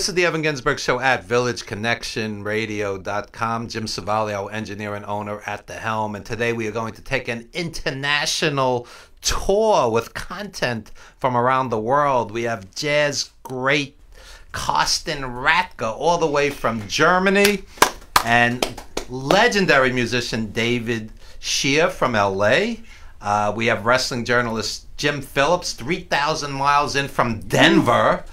This is the Evan Ginzburg Show at VillageConnectionRadio.com. Jim Savalio, engineer and owner at the helm. And today we are going to take an international tour with content from around the world. We have jazz great Carsten Ratka, all the way from Germany, and legendary musician David Shear from LA. Uh, we have wrestling journalist Jim Phillips, 3,000 miles in from Denver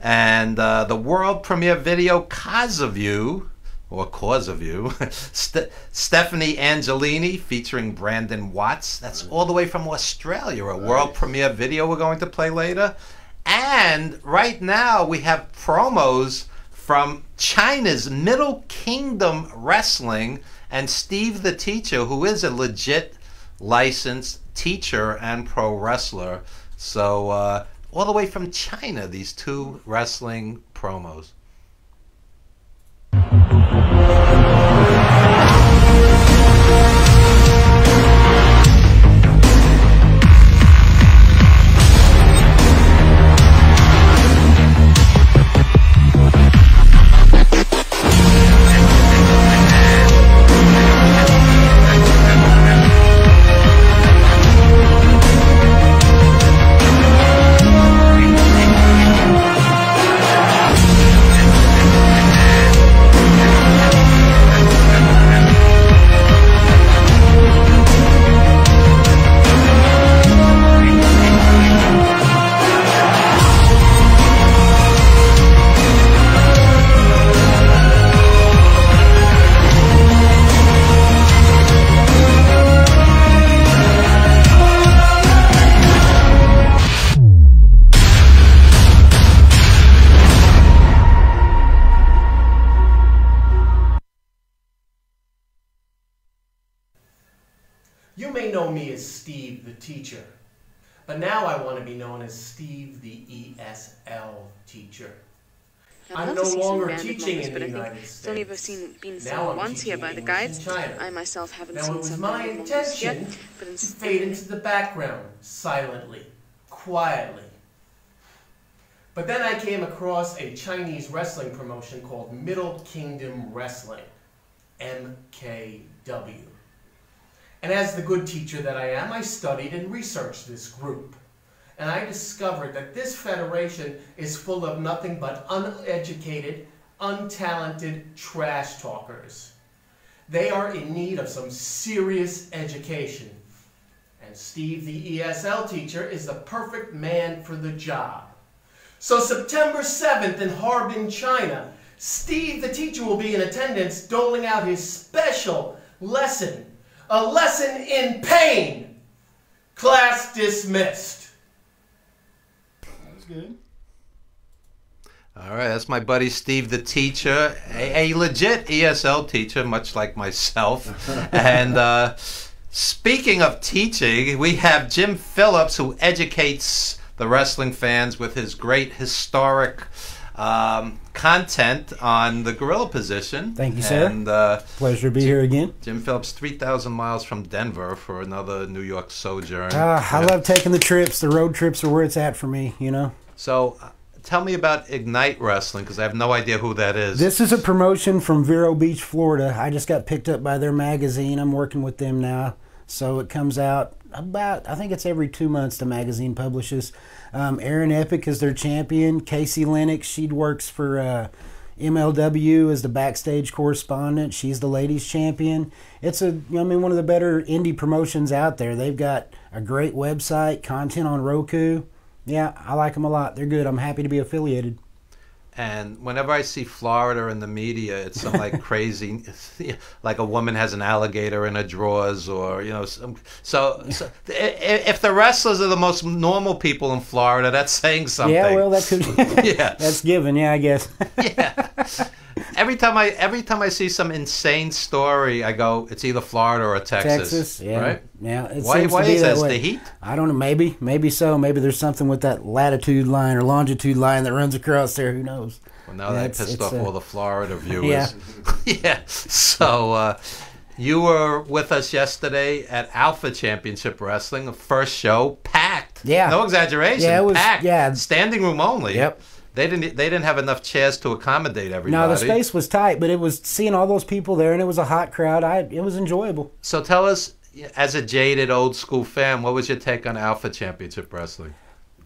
and uh, the world premiere video Cause of You, or Cause of You, St- Stephanie Angelini featuring Brandon Watts. That's all the way from Australia, a world premiere video we're going to play later. And right now we have promos from China's Middle Kingdom Wrestling and Steve the Teacher, who is a legit licensed teacher and pro wrestler. So, uh, all the way from China, these two wrestling promos. ESL teacher. I'd I'm no to see some longer teaching moments, in but the I think United it's only ever States. seen been Now seen I'm once here by the guides. in China. I myself haven't Now seen it was my moments yet, intention but to fade into the background silently, quietly. But then I came across a Chinese wrestling promotion called Middle Kingdom Wrestling, MKW. And as the good teacher that I am, I studied and researched this group. And I discovered that this federation is full of nothing but uneducated, untalented trash talkers. They are in need of some serious education. And Steve, the ESL teacher, is the perfect man for the job. So September 7th in Harbin, China, Steve, the teacher, will be in attendance doling out his special lesson, a lesson in pain. Class dismissed. Good. All right, that's my buddy Steve the teacher, a, a legit ESL teacher, much like myself. and uh, speaking of teaching, we have Jim Phillips, who educates the wrestling fans with his great historic um, content on the gorilla position. Thank you, sir. And uh, Pleasure to be here again. Jim Phillips, 3,000 miles from Denver for another New York sojourn. Ah, I love taking the trips. The road trips are where it's at for me, you know. So, uh, tell me about Ignite Wrestling because I have no idea who that is. This is a promotion from Vero Beach, Florida. I just got picked up by their magazine. I'm working with them now. So it comes out about, I think it's every two months the magazine publishes. Um, Aaron Epic is their champion. Casey Lennox, she works for uh, MLW as the backstage correspondent. She's the ladies champion. It's a, I mean, one of the better indie promotions out there. They've got a great website, content on Roku. Yeah, I like them a lot. They're good. I'm happy to be affiliated. And whenever I see Florida in the media, it's some like crazy, like a woman has an alligator in her drawers, or you know, some, so, so if the wrestlers are the most normal people in Florida, that's saying something. Yeah, well, that could. Yeah. that's given. Yeah, I guess. yeah. Every time I every time I see some insane story, I go, it's either Florida or Texas, Texas, yeah, right? Yeah. It Why? seems to Why be is that that? The heat? I don't know. Maybe, maybe so. Maybe there's something with that latitude line or longitude line that runs across there. Who knows? Well, now Yeah, that pissed off all the Florida viewers. Yeah. yeah. So uh, you were with us yesterday at Alpha Championship Wrestling, the first show, packed. Yeah. No exaggeration. Yeah, it was- packed. yeah. Standing room only. Yep. They didn't. They didn't have enough chairs to accommodate everybody. No, the space was tight, but it was seeing all those people there, and it was a hot crowd. I it was enjoyable. So tell us, as a jaded old school fan, what was your take on Alpha Championship Wrestling?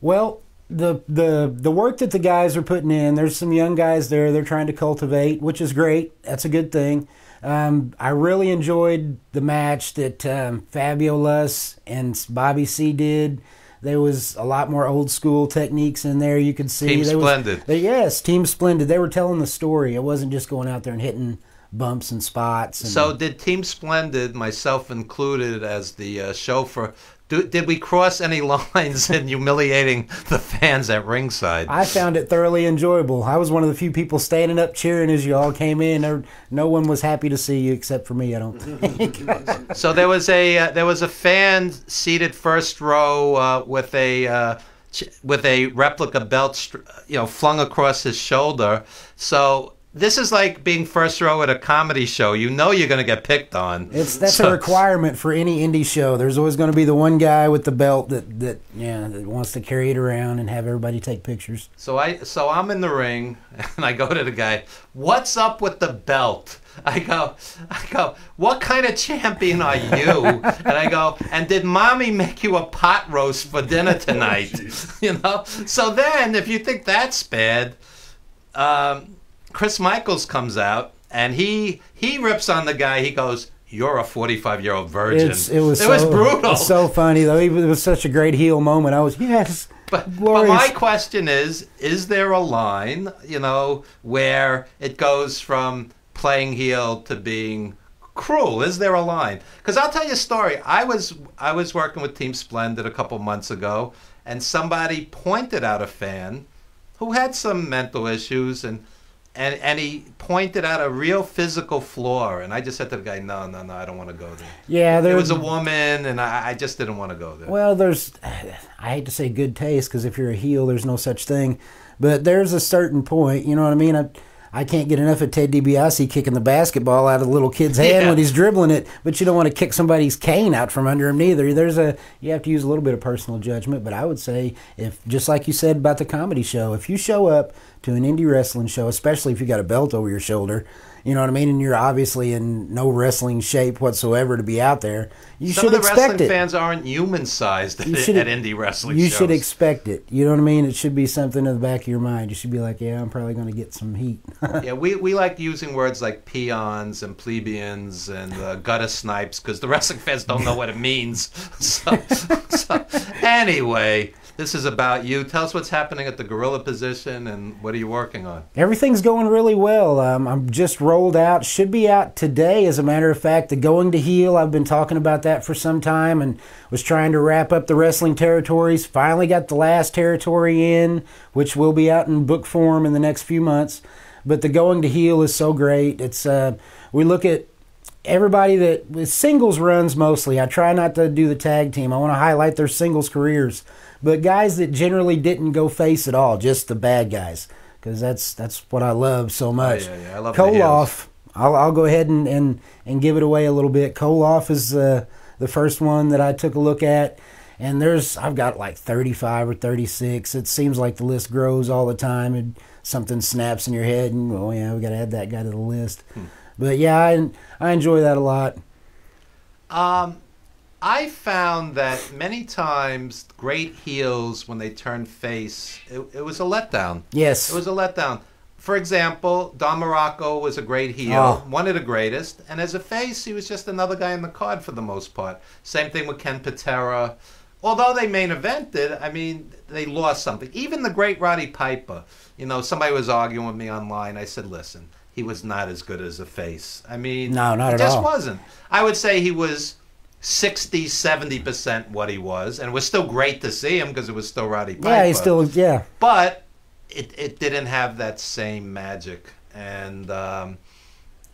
Well, the the the work that the guys are putting in. There's some young guys there. They're trying to cultivate, which is great. That's a good thing. Um, I really enjoyed the match that um, Fabio Luss and Bobby C did. There was a lot more old school techniques in there. You could see. Team there Splendid. Was, they, yes, Team Splendid. They were telling the story. It wasn't just going out there and hitting bumps and spots. And, So did Team Splendid, myself included, as the uh, chauffeur, do, did we cross any lines in humiliating the fans at ringside? I found it thoroughly enjoyable. I was one of the few people standing up cheering as you all came in. There, no one was happy to see you except for me. I don't think. So there was a uh, there was a fan seated first row uh, with a uh, ch- with a replica belt, str- you know, flung across his shoulder. So this is like being first row at a comedy show. You know you're going to get picked on. It's that's So- a requirement for any indie show. There's always going to be the one guy with the belt that that yeah that wants to carry it around and have everybody take pictures. So I so I'm in the ring and I go to the guy, "What's up with the belt?" I go, I go, "What kind of champion are you?" and I go, "And did mommy make you a pot roast for dinner tonight?" you know. So then, if you think that's bad, um, Chris Michaels comes out and he he rips on the guy. He goes, "You're a 45 year old virgin." It's, it was it so, was brutal. It's so funny though. It was such a great heel moment. I was yes. But, but my question is is there a line you know where it goes from playing heel to being cruel is there a line because i'll tell you a story i was i was working with team splendid a couple months ago and somebody pointed out a fan who had some mental issues and and and he pointed out a real physical flaw and i just said to the guy no no no i don't want to go there Yeah, there was a woman and i, I just didn't want to go there Well, there's, I hate to say good taste because if you're a heel, there's no such thing. But there's a certain point, you know what I mean? I, I can't get enough of Ted DiBiase kicking the basketball out of the little kid's hand Yeah. when he's dribbling it, but you don't want to kick somebody's cane out from under him neither. There's a, you have to use a little bit of personal judgment, but I would say if, just like you said about the comedy show, if you show up to an indie wrestling show, especially if you got a belt over your shoulder, you know what I mean, and you're obviously in no wrestling shape whatsoever to be out there, you Some should of the expect wrestling it. fans aren't human sized at, indie wrestling You shows. should expect it. You know what I mean? It should be something in the back of your mind. You should be like, yeah, I'm probably going to get some heat. yeah, we, we like using words like peons and plebeians and uh, gutter snipes because the wrestling fans don't know what it means. So, so anyway, this is about you. Tell us what's happening at the gorilla position and what are you working on? Everything's going really well. Um, I'm just rolled out. Should be out today, as a matter of fact. The Going to Heel, I've been talking about that for some time and was trying to wrap up the wrestling territories. Finally got the last territory in, which will be out in book form in the next few months. But the Going to Heel is so great. It's uh, we look at everybody that with singles runs mostly. I try not to do the tag team. I want to highlight their singles careers, but guys that generally didn't go face at all, just the bad guys, because that's that's what I love so much. yeah, yeah, I love the Koloff. I'll I'll go ahead and, and, and give it away a little bit. Koloff is uh, the first one that I took a look at. And there's I've got like 35 or 36. It seems like the list grows all the time, and something snaps in your head, and oh yeah, we got to add that guy to the list. Hmm. But yeah, I I enjoy that a lot. Um, I found that many times great heels, when they turn face, it, it was a letdown. Yes, It was a letdown. For example, Don Muraco was a great heel, Oh. one of the greatest, and as a face, he was just another guy in the card for the most part. Same thing with Ken Patera. Although they main evented, I mean, they lost something. Even the great Roddy Piper, you know, somebody was arguing with me online. I said, listen, he was not as good as a face. I mean, No, not at just all. wasn't. I would say he was 60, 70% what he was, and it was still great to see him because it was still Roddy Piper yeah, he's still yeah. but it, it didn't have that same magic and um,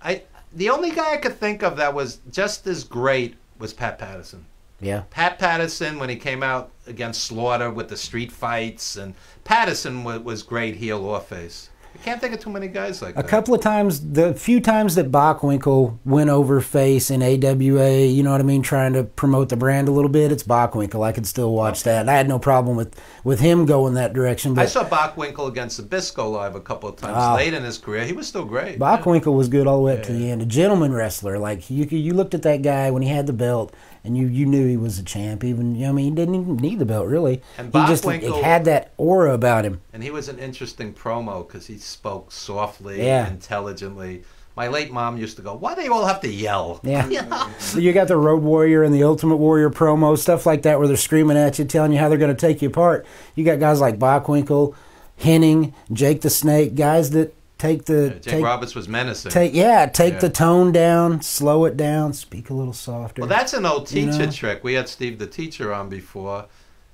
I the only guy I could think of that was just as great was Pat Patterson. Yeah. Pat Patterson when he came out against Slaughter with the street fights and Patterson was, was great heel or face. I can't think of too many guys like A that. A couple of times, the few times that Bockwinkel went over face in AWA, you know what I mean, trying to promote the brand a little bit, it's Bockwinkel. I could still watch that. And I had no problem with, with him going that direction. I saw Bockwinkel against Zbyszko live a couple of times Ah. late in his career. He was still great. Bockwinkel was good all the way up to the end. A gentleman wrestler. Like you, you looked at that guy when he had the belt, and you, you knew he was a champ. Even you know, I mean, he didn't even need the belt really. And he just he had that aura about him. And he was an interesting promo because he spoke softly, Yeah. intelligently. My late mom used to go, "Why do they all have to yell?" Yeah. You know? You got the Road Warrior and the Ultimate Warrior promo, stuff like that, where they're screaming at you, telling you how they're going to take you apart. You got guys like Bockwinkel, Henning, Jake the Snake, guys that take the Jake take, Roberts was menacing. take yeah, take Yeah. the tone down, slow it down, speak a little softer. Well, that's an old You teacher know? trick. We had Steve the teacher on before,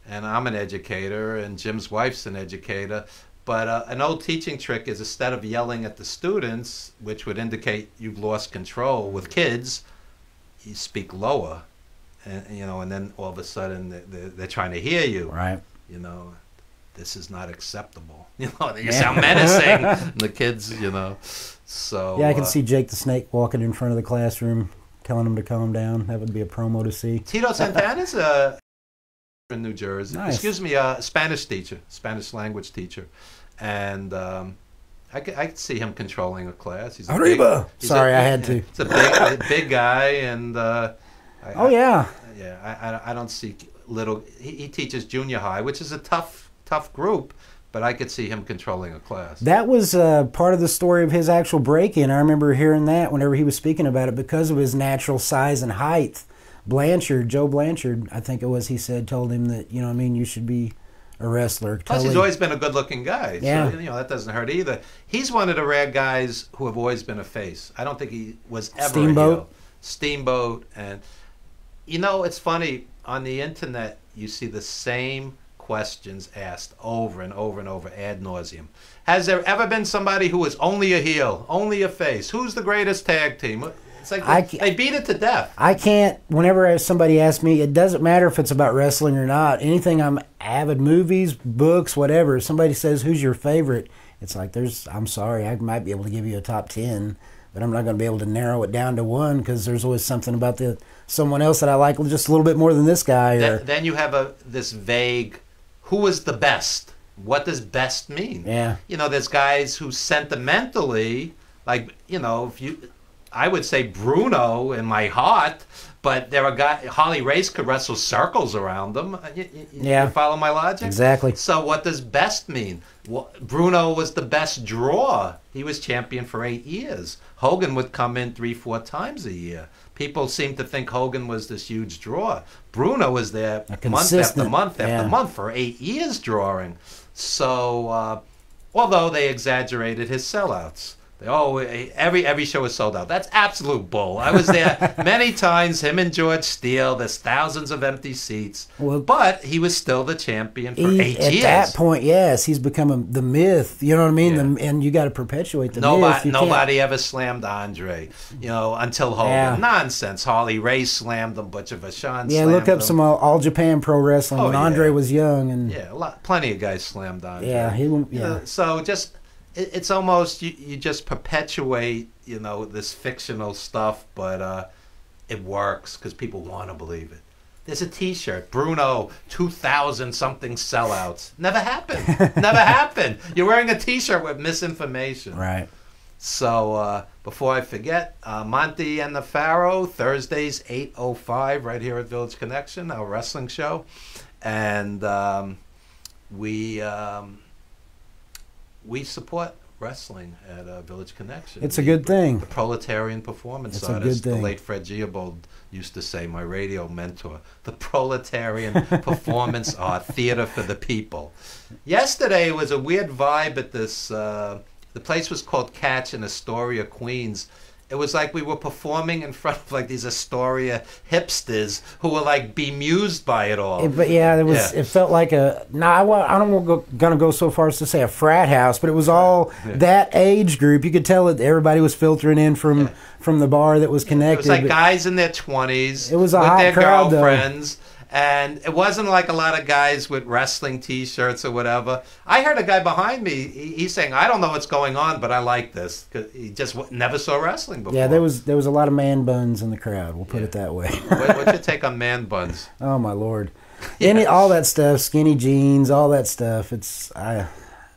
and I'm an educator, and Jim's wife's an educator. But uh, an old teaching trick is instead of yelling at the students, which would indicate you've lost control with kids, you speak lower, and you know, and then all of a sudden they're, they're trying to hear you. right. You know, this is not acceptable. You know, you Yeah. sound menacing. and the kids, you know, so Yeah, I can uh, see Jake the Snake walking in front of the classroom, telling them to calm down. That would be a promo to see. Tito Santana's a in New Jersey. Nice. Excuse me, a Spanish teacher, Spanish language teacher, and um, I could, I could see him controlling a class. He's a Arriba! he's Sorry, I had to. He's a big, big guy, and uh, I, Oh yeah, I, yeah. I, I, I don't see little. He, he teaches junior high, which is a tough, tough group. But I could see him controlling a class. That was uh, part of the story of his actual break in. I remember hearing that whenever he was speaking about it because of his natural size and height. Blanchard, Joe Blanchard, I think it was, he said, told him that, you know what I mean, you should be a wrestler. Plus, he's always been a good-looking guy. Yeah. So, you know, that doesn't hurt either. He's one of the rare guys who have always been a face. I don't think he was ever Steamboat? Steamboat. And, you know, it's funny. On the internet, you see the same questions asked over and over and over ad nauseum. Has there ever been somebody who was only a heel, only a face? Who's the greatest tag team? It's like I they, ca- they beat it to death. I can't. Whenever somebody asks me, it doesn't matter if it's about wrestling or not. Anything I'm avid movies, books, whatever. Somebody says who's your favorite, it's like there's. I'm sorry, I might be able to give you a top ten, but I'm not going to be able to narrow it down to one because there's always something about the someone else that I like just a little bit more than this guy. Or Then, then you have a this vague, who was the best? What does best mean? yeah, You know, there's guys who sentimentally, like you know, if you, I would say Bruno in my heart, but there are guys. Harley Race could wrestle circles around them. You, you, Yeah. you follow my logic? exactly. So what does best mean? Well, Bruno was the best draw. He was champion for eight years. Hogan would come in three, four times a year. People seem to think Hogan was this huge draw. Bruno was there month after month after yeah. month for eight years drawing. So, uh, although they exaggerated his sellouts. They, oh, every every show is sold out. That's absolute bull. I was there many times. Him and George Steele. There's thousands of empty seats. Well- but he was still the champion for He- eight at years. At that point, yes, he's become a, the myth. You know what I mean? Yeah. The, and you got to perpetuate the myth. Nobody, can't- nobody ever slammed Andre, you know, until Hogan. Yeah. Nonsense. Harley Race slammed him. Butcher Vachon Yeah, look up him. some uh, all Japan pro wrestling Oh, when yeah. Andre was young and Yeah, a lot, plenty of guys slammed Andre. Yeah, he You know, yeah. so just it's almost you, you just perpetuate you know this fictional stuff, but uh, it works because people want to believe it. There's a T-shirt, Bruno, two thousand something sellouts. Never happened. Never happened. You're wearing a T-shirt with misinformation. right. So uh, before I forget, uh, Monty and the Pharaoh Thursdays eight oh five right here at Village Connection, our wrestling show, and um, we um, we support wrestling at uh, Village Connection. It's a good thing. The proletarian performance It's a good artist, the late Fred Geobold used to say, my radio mentor, the proletarian performance art theater for the people. Yesterday was a weird vibe at this. Uh, the place was called Catch in Astoria, Queens. It was like we were performing in front of like these Astoria hipsters who were like bemused by it all. It- but yeah, it was. Yeah. It felt like a. No, I, I don't want go, gonna go so far as to say a frat house, but it was all Yeah. that age group. You could tell that everybody was filtering in from Yeah. from the bar that was connected. It was like guys in their twenties. It was a with hot their crowd, though. And it wasn't like a lot of guys with wrestling T-shirts or whatever. I heard a guy behind me. He, he's saying, "I don't know what's going on, but I like this." he just w- never saw wrestling before. Yeah, there was there was a lot of man buns in the crowd. We'll put it that way. what, what's your take on man buns? oh my lord, any all that stuff, skinny jeans, all that stuff. It's I,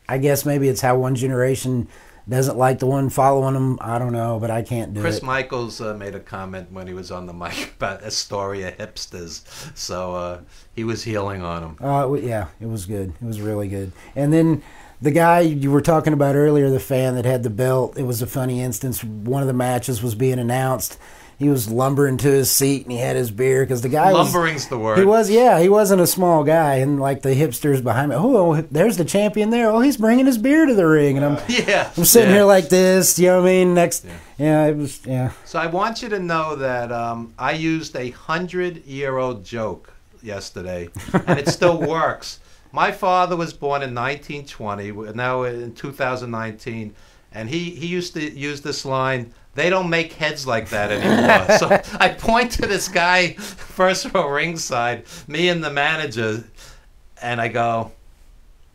I guess maybe it's how one generation doesn't like the one following them. I don't know, but I can't do Chris it. Chris Michaels uh, made a comment when he was on the mic about Astoria hipsters, so uh, he was heeling on him. Uh, yeah, it was good. It was really good. And then the guy you were talking about earlier, the fan that had the belt, it was a funny instance. One of the matches was being announced. He was lumbering to his seat and he had his beer because the guy was. Lumbering's the word. He was, yeah, he wasn't a small guy, and like the hipsters behind me. Oh, there's the champion there. Oh, he's bringing his beer to the ring, and I'm, Yeah, I'm sitting yeah. here like this. You know what I mean? Next, yeah, it was, yeah. So I want you to know that um, I used a hundred-year-old joke yesterday, and it still works. My father was born in 1920. Now in 2019, and he he used to use this line. They don't make heads like that anymore. so I point to this guy, first row ringside, me and the manager, and I go,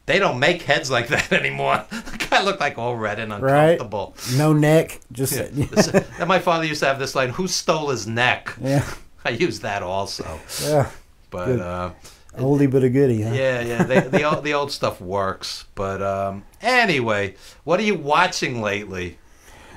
"They don't make heads like that anymore." The guy looked like all red and uncomfortable. Right. No neck, just Yeah. and my father used to have this line, "Who stole his neck?" yeah, I use that also, yeah. but Good. uh, oldie but a goodie. Huh? yeah, yeah, they, the old, the old stuff works. But um, anyway, what are you watching lately?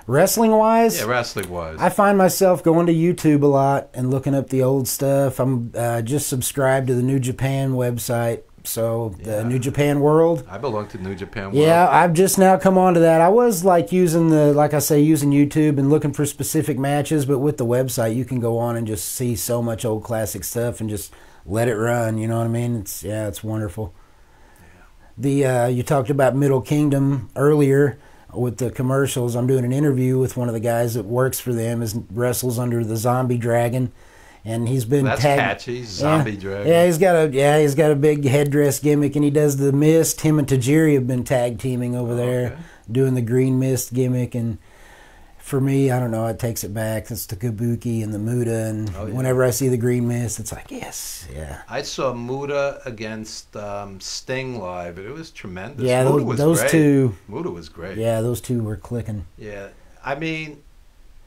Wrestling wise, Yeah, wrestling wise. I find myself going to YouTube a lot and looking up the old stuff. I'm uh, just subscribed to the New Japan website, so the Yeah. New Japan World. I belong to New Japan. World. Yeah, I've just now come on to that. I was like using the, like I say, using YouTube and looking for specific matches, but with the website, you can go on and just see so much old classic stuff and just let it run. You know what I mean? It's yeah, it's wonderful. The uh, you talked about Middle Kingdom earlier with the commercials. I'm doing an interview with one of the guys that works for them, is wrestles under the Zombie Dragon, and he's been that's tagged. catchy. Zombie yeah. Dragon. Yeah, he's got a yeah, he's got a big headdress gimmick, and he does the mist. Him and Tajiri have been tag teaming over oh, there, okay. doing the green mist gimmick. And for me, I don't know, it takes it back. It's the Kabuki and the Muta, and Oh, yeah. whenever I see the green mist, it's like yes, yeah, I saw Muta against um, Sting live. It was tremendous. yeah. Muta Those, was those great. two, Muta was great. yeah, those two were clicking. Yeah. I mean,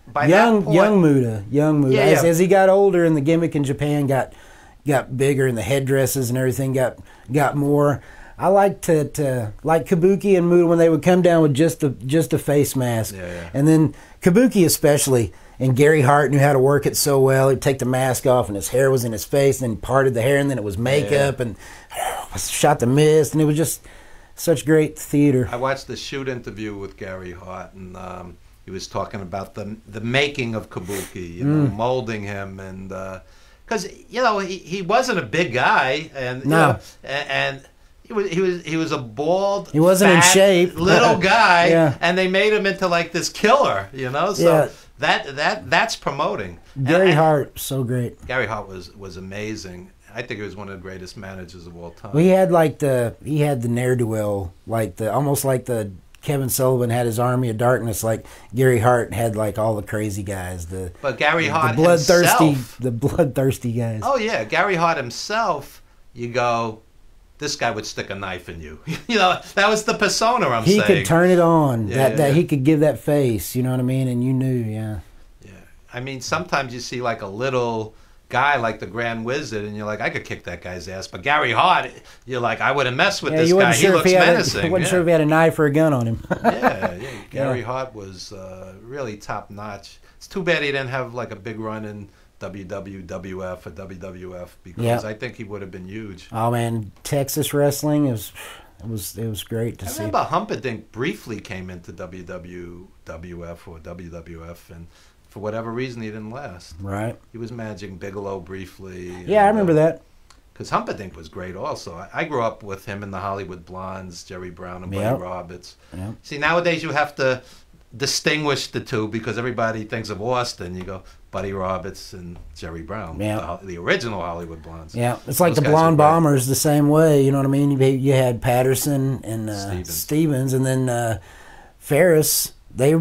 by young that point, young Muta, young Muta. Yeah, as, yeah. as he got older and the gimmick in Japan got got bigger and the headdresses and everything got got more. I liked to, to like Kabuki and Muta when they would come down with just a just a face mask, Yeah, yeah. and then Kabuki especially. And Gary Hart knew how to work it so well. He'd take the mask off, and his hair was in his face, and then he parted the hair, and then it was makeup, and shot the mist, and it was just such great theater. I watched the shoot interview with Gary Hart, and um, he was talking about the the making of Kabuki, you know, Mm. molding him, and because you know he, he wasn't a big guy, and you No. know, a- and. He was, he was he was a bald. He wasn't in fat, shape. little guy, Yeah. and they made him into like this killer, you know. So Yeah. that that that's promoting. Gary I- Hart, so great. Gary Hart was was amazing. I think he was one of the greatest managers of all time. Well, he had like the he had the ne'er do well, like the almost like the Kevin Sullivan had his army of darkness, like Gary Hart had like all the crazy guys, the but Gary the Hart bloodthirsty, himself, the bloodthirsty guys. Oh yeah, Gary Hart himself. You go, this guy would stick a knife in you. you know, that was the persona I'm he saying. He could turn it on. Yeah, that yeah, that yeah. he could give that face. You know what I mean? And you knew, yeah. yeah, I mean, sometimes you see like a little guy like the Grand Wizard, and you're like, I could kick that guy's ass. But Gary Hart, you're like, I wouldn't mess with this you guy. He sure if looks he had menacing. a, wasn't yeah. sure if he had a knife or a gun on him. yeah, yeah. Gary Hart was uh, really top notch. It's too bad he didn't have like a big run in WWF or WWF because Yeah. I think he would have been huge. oh man, Texas wrestling is it was it was great to see. I remember Humperdink briefly came into WWF or WWF, and for whatever reason he didn't last. Right? He was managing Bigelow briefly. Yeah, I remember that. Because Humperdink was great also. I, I grew up with him in the Hollywood Blondes, Jerry Brown and Buddy Yep. Roberts. Yep. See, nowadays you have to distinguish the two because everybody thinks of Austin. You go Buddy Roberts and Jerry Brown, Yeah. the, the original Hollywood Blondes. Yeah, it's like Those the Blonde. Bombers the same way. You know what I mean? You, you had Patterson and uh, Stevens. Stevens. and then uh, Farris. They uh,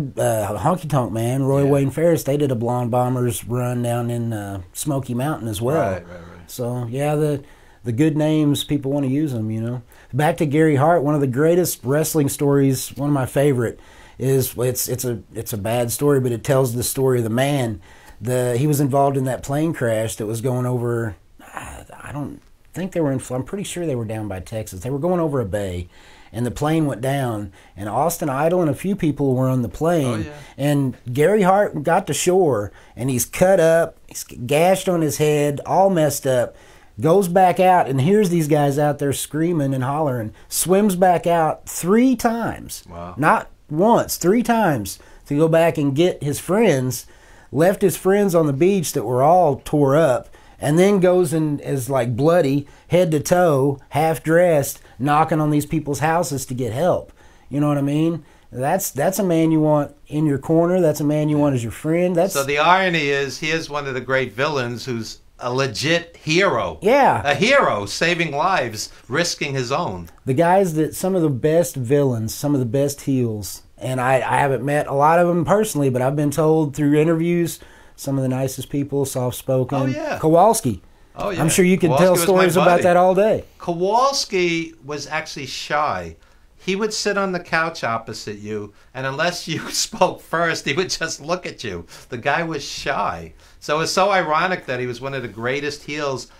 Honky Tonk Man, Roy Yeah. Wayne Farris. They did a Blonde Bombers run down in uh, Smoky Mountain as well. Right, right, right. So yeah, the the good names people want to use them. You know. Back to Gary Hart, one of the greatest wrestling stories, one of my favorite, is it's it's a it's a bad story, but it tells the story of the man. The he was involved in that plane crash that was going over. I don't think they were in. I'm pretty sure they were down by Texas. They were going over a bay, and the plane went down. And Austin Idol and a few people were on the plane. Oh, yeah. And Gary Hart got to shore, and he's cut up, he's gashed on his head, all messed up. Goes back out and hears these guys out there screaming and hollering. Swims back out three times. Wow. Not once, three times to go back and get his friends. Left his friends on the beach that were all tore up, and then goes and is like bloody, head to toe, half dressed, knocking on these people's houses to get help. You know what I mean? That's that's a man you want in your corner. That's a man you want as your friend. That's So the irony is, he is one of the great villains who's a legit hero. Yeah. A hero saving lives, risking his own. the guys that some of the best villains, some of the best heels, and I, I haven't met a lot of them personally, but I've been told through interviews, some of the nicest people, soft spoken. Oh, yeah. Kowalski. Oh yeah. I'm sure you could Kowalski tell stories about that all day. Kowalski was actually shy. He would sit on the couch opposite you, and unless you spoke first, he would just look at you. The guy was shy. So it's so ironic that he was one of the greatest heels.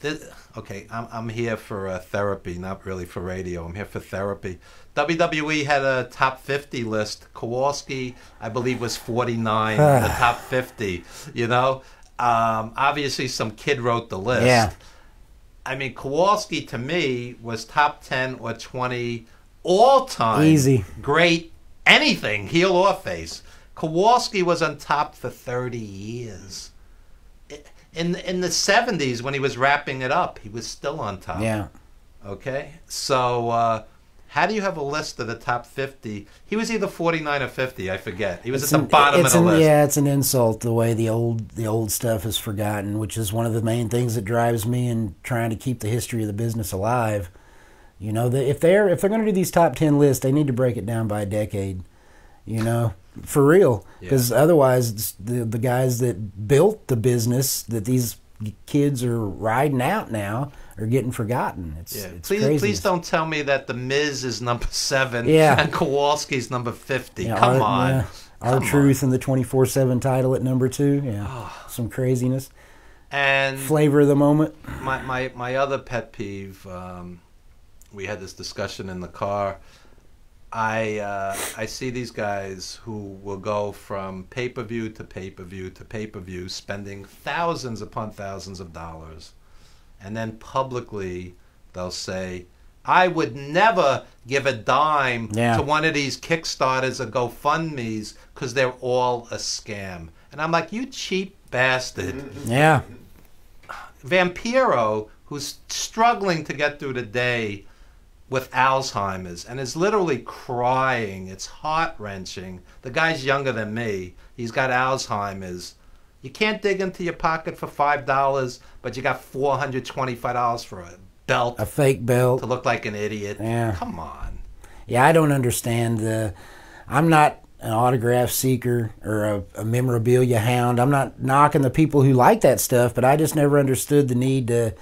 This, okay, I'm, I'm here for uh, therapy, not really for radio. I'm here for therapy. WWE had a top 50 list. Kowalski, I believe, was 49 in the top 50. You know, um, obviously, some kid wrote the list. Yeah. I mean, Kowalski to me was top 10 or 20 all time. Easy. Great anything, heel or face. Kowalski was on top for 30 years. In, in the 70s, when he was wrapping it up, he was still on top. Yeah. Okay? So, uh, how do you have a list of the top 50? He was either 49 or 50, I forget. He was It's at the an- bottom of the an- list. Yeah, it's an insult the way the old the old stuff is forgotten, which is one of the main things that drives me in trying to keep the history of the business alive. You know, the, if they're if they're going to do these top ten lists, they need to break it down by a decade. You know, for real, because otherwise, the the guys that built the business that these kids are riding out now are getting forgotten. It's, Yeah. it's Please, please don't tell me that the Miz is number seven Yeah. and Kowalski's number fifty. Yeah, Come our, on, yeah, our Come truth and the twenty four seven title at number two. Yeah, some craziness. And Flavor of the moment. my, my my other pet peeve. Um, we had this discussion in the car. I uh, I see these guys who will go from pay per view to pay per view to pay per view, spending thousands upon thousands of dollars, and then publicly they'll say, "I would never give a dime Yeah. to one of these Kickstarters or GoFundmes because they're all a scam." And I'm like, "You cheap bastard." Yeah. Vampiro, who's struggling to get through the day with Alzheimer's and is literally crying. It's heart wrenching. The guy's younger than me. He's got Alzheimer's. You can't dig into your pocket for five dollars, but you got four hundred twenty-five dollars for a belt A fake belt. to look like an idiot. Yeah. Come on. Yeah, I don't understand the. I'm not an autograph seeker or a, a memorabilia hound. I'm not knocking the people who like that stuff, but I just never understood the need to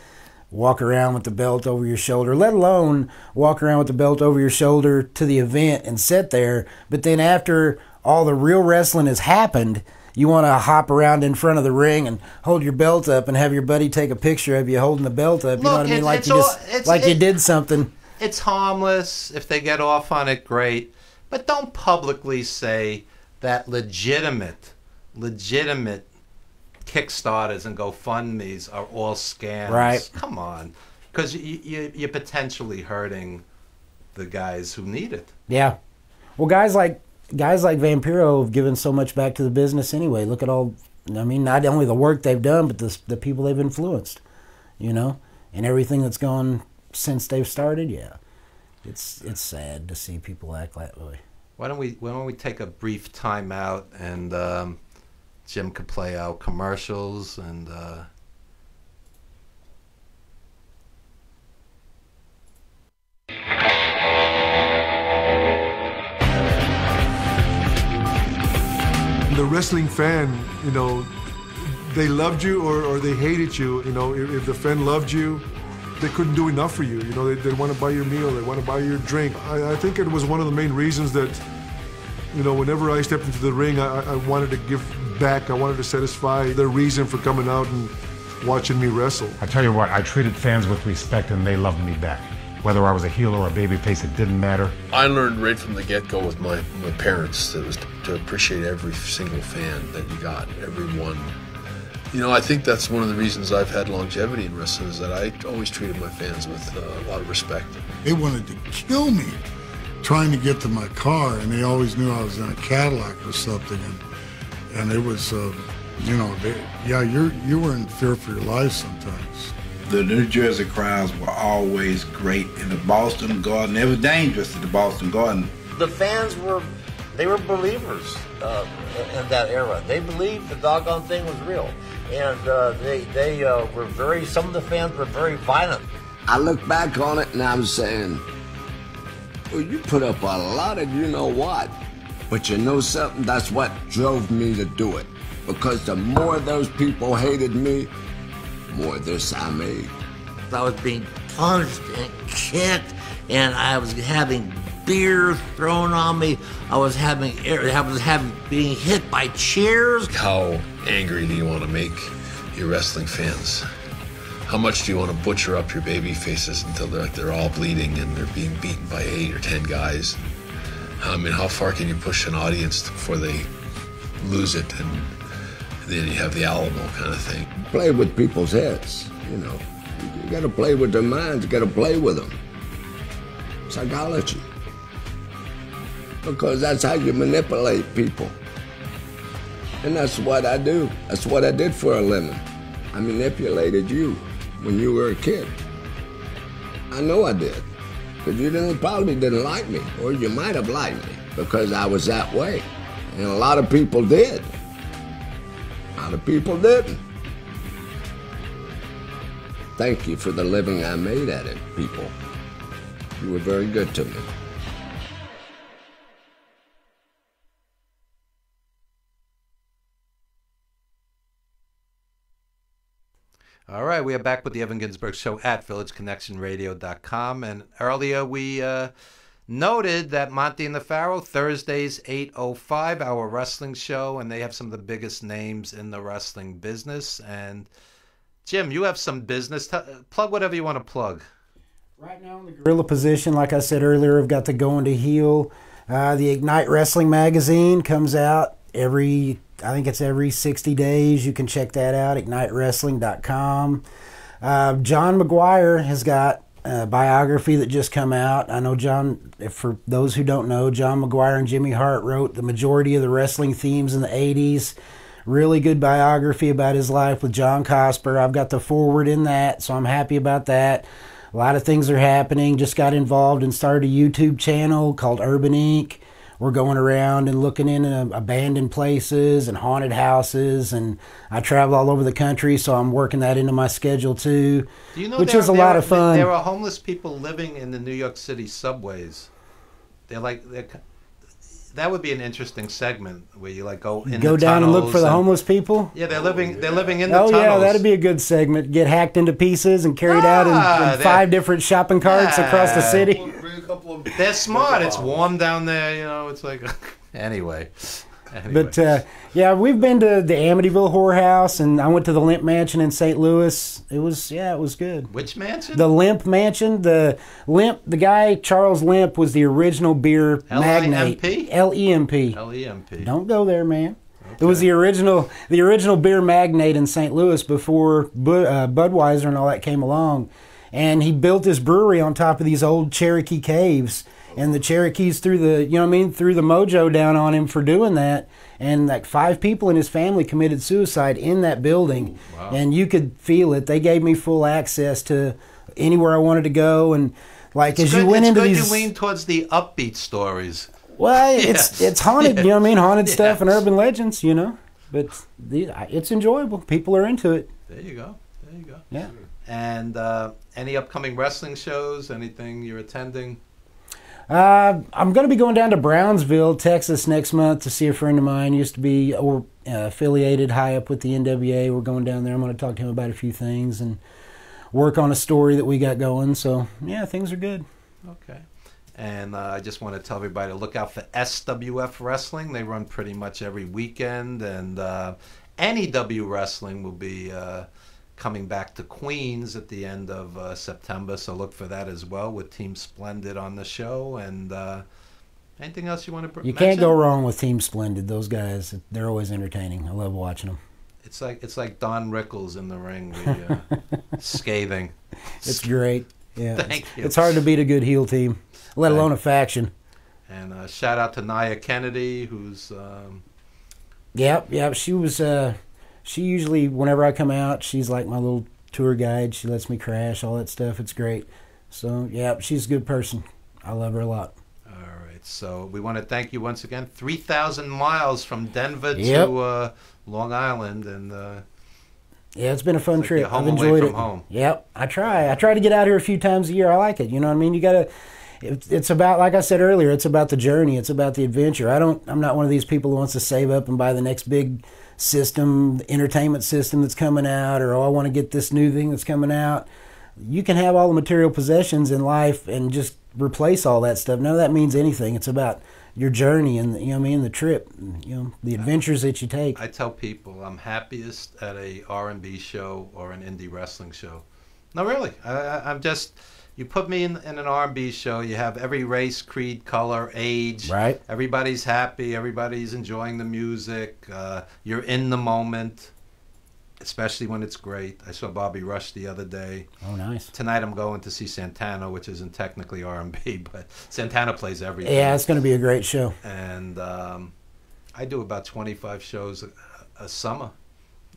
walk around with the belt over your shoulder, let alone walk around with the belt over your shoulder to the event and sit there. But then after all the real wrestling has happened, you want to hop around in front of the ring and hold your belt up and have your buddy take a picture of you holding the belt up. You know Look, what I mean? Like you all- just it's- like you did something. It's harmless. If they get off on it, great. But don't publicly say that legitimate, legitimate Kickstarters and GoFundMe's are all scams. Right. Come on. Because you, you, you're potentially hurting the guys who need it. Yeah. Well, guys like guys like Vampiro have given so much back to the business anyway. Look at all. I mean, not only the work they've done, but the the people they've influenced. You know, and everything that's gone since they've started. Yeah, it's it's sad to see people act that way. Why don't we Why don't we take a brief time out and um, Jim could play out commercials and. Uh, the wrestling fan, you know, they loved you or, or they hated you. You know, if, if the fan loved you, they couldn't do enough for you. You know, they, they want to buy your meal, they want to buy your drink. I, I think it was one of the main reasons that, you know, whenever I stepped into the ring, I, I wanted to give back. I wanted to satisfy their reason for coming out and watching me wrestle. I tell you what, I treated fans with respect and they loved me back. Whether I was a heel or a babyface, it didn't matter. I learned right from the get go with my, my parents that it was to appreciate every single fan that you got, every one. You know, I think that's one of the reasons I've had longevity in wrestling is that I always treated my fans with uh, a lot of respect. They wanted to kill me trying to get to my car, and they always knew I was in a Cadillac or something, and and it was, uh, you know, they, yeah, you're you were in fear for your life sometimes. The New Jersey crowds were always great in the Boston Garden. It was dangerous at the Boston Garden. The fans were, they were believers uh, in that era. They believed the doggone thing was real, and uh, they they uh, were very. Some of the fans were very violent. I look back on it and I'm saying, well, you put up a lot of you know what, but you know something. That's what drove me to do it, because the more those people hated me, the more this I made. I was being punched and kicked, and I was having beer thrown on me. I was having I was having being hit by chairs. How angry do you want to make your wrestling fans? How much do you want to butcher up your baby faces until they're like they're all bleeding and they're being beaten by eight or ten guys? I mean, how far can you push an audience before they lose it and then you have the Alamo kind of thing? Play with people's heads, you know. You got to play with their minds. You got to play with them. Psychology. Because that's how you manipulate people. And that's what I do. That's what I did for a living. I manipulated you when you were a kid. I know I did. Because you probably didn't like me. Or you might have liked me because I was that way. And a lot of people did. A lot of people didn't. Thank you for the living I made at it, people. You were very good to me. All right, we are back with the Evan Ginzburg Show at VillageConnectionRadio.com. And earlier we uh, noted that Monty and the Pharaoh, Thursdays, 8.05, our wrestling show, and they have some of the biggest names in the wrestling business. And Jim, you have some business. T- plug whatever you want to plug. Right now in the gorilla position, like I said earlier, I've got the Going to Heel. Uh, the Ignite Wrestling magazine comes out every, I think it's every 60 days. You can check that out, ignitewrestling.com. Uh, John McGuire has got a biography that just come out. I know John, for those who don't know, John McGuire and Jimmy Hart wrote the majority of the wrestling themes in the 80s. Really good biography about his life with John Cosper. I've got the forward in that, so I'm happy about that. A lot of things are happening. Just got involved and started a YouTube channel called Urban Inc. We're going around and looking in uh, abandoned places and haunted houses, and I travel all over the country, so I'm working that into my schedule too, Do you know which there- is a there- lot of fun. There are homeless people living in the New York City subways. They're like, they're, that would be an interesting segment where you like go in Go the down and look for the tunnels homeless people. Yeah, they're living. They're living in the Oh tunnels. yeah, that'd be a good segment. Get hacked into pieces and carried out in, Ah, in five different shopping carts across the Ah. city. They're smart. It's warm down there. You know, it's like anyway. anyway. But uh, yeah, we've been to the Amityville Horror House, and I went to the Lemp Mansion in St. Louis. It was yeah, it was good. which mansion? The Lemp Mansion, the Lemp, the guy Charles Lemp was the original beer magnate. L-I-M-P? L E M P. L E M P. Don't go there, man. It was the original, the original beer magnate in St. Louis before Bu- uh, Budweiser and all that came along, and he built his brewery on top of these old Cherokee caves. And the Cherokees threw the, you know what I mean, threw the mojo down on him for doing that. And like five people in his family committed suicide in that building, and you could feel it. They gave me full access to anywhere I wanted to go, and like It's as you went it's into good these, You lean towards the upbeat stories. well, it's it's haunted, you know what I mean, haunted Yes. stuff and urban legends, you know. But the, it's enjoyable. People are into it. There you go. There you go. Yeah. And uh, any upcoming wrestling shows? Anything you're attending? Uh, I'm going to be going down to Brownsville, Texas next month to see a friend of mine. Used to be or uh, affiliated high up with the NWA. We're going down there. I'm going to talk to him about a few things and work on a story that we got going. So yeah, things are good. Okay. And uh, I just want to tell everybody to look out for SWF Wrestling. They run pretty much every weekend, and uh, NEW Wrestling will be uh, coming back to Queens at the end of uh, September. So look for that as well with Team Splendid on the show. And uh, anything else you want to? Br- You mention? can't go wrong with Team Splendid. Those guys, they're always entertaining. I love watching them. It's like it's like Don Rickles in the ring, we, uh, scathing. It's great. Yeah, Thank it's, you. it's hard to beat a good heel team, let alone a faction. And uh, shout out to Nia Kennedy, who's um, Yep, yep. She was. She usually, whenever I come out, she's like my little tour guide. She lets me crash, all that stuff. It's great. So, yeah, she's a good person. I love her a lot. All right. So we want to thank you once again. 3,000 miles from Denver Yep. to uh, Long Island. And uh, Yeah, it's been a fun like trip. I've enjoyed it. home. Yep, I try. I try to get out here a few times a year. I like it. You know what I mean? You gotta. It's about like I said earlier. It's about the journey. It's about the adventure. I don't. I'm not one of these people who wants to save up and buy the next big system, entertainment system that's coming out, or oh, I want to get this new thing that's coming out. You can have all the material possessions in life and just replace all that stuff. None of that means anything. It's about your journey and you know I mean the trip, you know the adventures that you take. I tell people I'm happiest at a R&B show or an indie wrestling show. No, really. I, I, I'm just. You put me in, in an R&B show. You have every race, creed, color, age. Right. Everybody's happy. Everybody's enjoying the music. Uh, you're in the moment, especially when it's great. I saw Bobby Rush the other day. Oh, nice. Tonight I'm going to see Santana, which isn't technically R&B, but Santana plays everything. Yeah, it's going to be a great show. And um, I do about 25 shows a, a summer,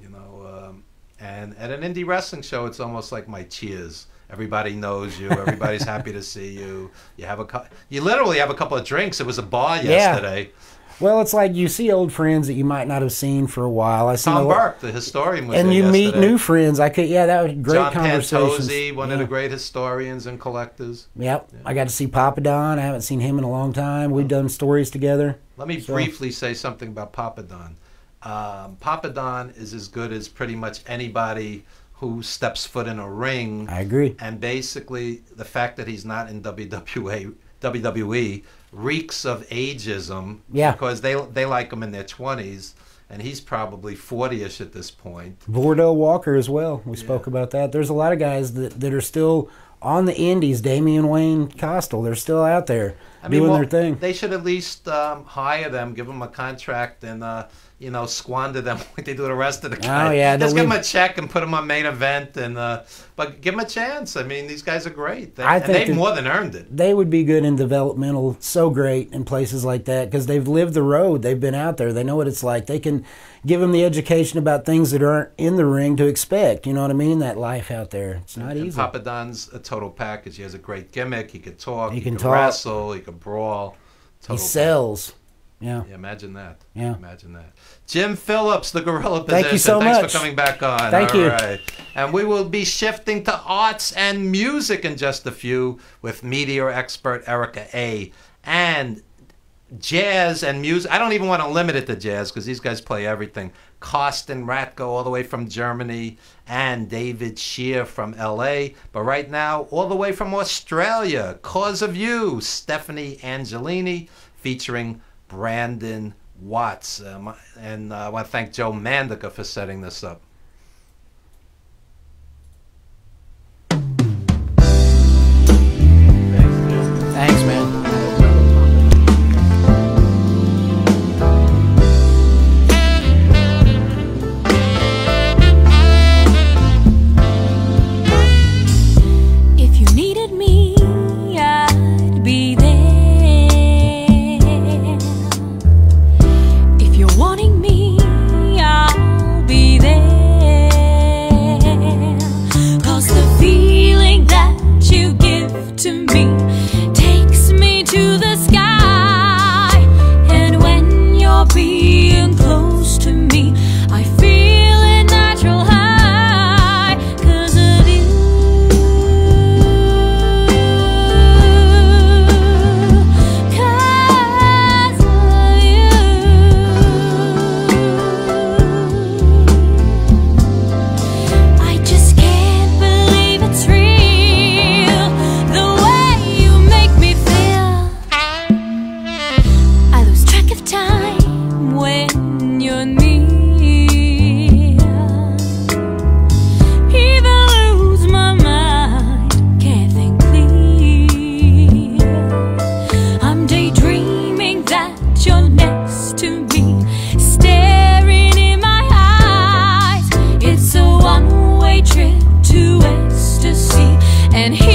you know. Um, and at an indie wrestling show, it's almost like my cheers. Everybody knows you. Everybody's happy to see you. You have a you literally have a couple of drinks. It was a bar yesterday. Yeah. yesterday. Well, it's like you see old friends that you might not have seen for a while. I Tom Burke, the historian, was and you meet new friends. I could, yeah, that was great John conversations. Pantozzi, one of the great historians and collectors. Yep, I got to see Papa Don. I haven't seen him in a long time. We've done stories together. Let me So- briefly say something about Papa Don. Um, Papa Don is as good as pretty much anybody who steps foot in a ring. I agree. And basically, the fact that he's not in WWA, WWE reeks of ageism. Yeah. Because they they like him in their twenties, and he's probably forty-ish at this point. Vordell Walker as well. We spoke about that. There's a lot of guys that, that are still on the indies. Damian Wayne Costal, they're still out there I mean, doing well, their thing. They should at least um, hire them, give them a contract, and uh, you know squander them like they do the rest of the guys. Oh, yeah, just they'll give them a check and put them on main event, and uh, but give them a chance. I mean, these guys are great. They, I and think they've more than earned it. They would be good in developmental, so great in places like that because they've lived the road. They've been out there. They know what it's like. They can give them the education about things that aren't in the ring to expect. You know what I mean? That life out there. It's not And easy. Papa Don's a total package. He has a great gimmick. He can talk. He He, can can, talk. wrestle. He can brawl. he Total sells. Yeah. Yeah, imagine that. Yeah. Imagine that. Jim Phillips, the Gorilla Position. Thank you so Thanks much. for coming back on. Thank All you. right. And we will be shifting to arts and music in just a few with meteor expert Erica A. And jazz and music. I don't even want to limit it to jazz because these guys play everything. Karsten Ratko, all the way from Germany, and David Shear from LA. But right now, all the way from Australia, Cause of You, Stephanie Angelini, featuring Brandon Watts. Um, and uh, I want to thank Joe Mandica for setting this up. Thanks, man. And he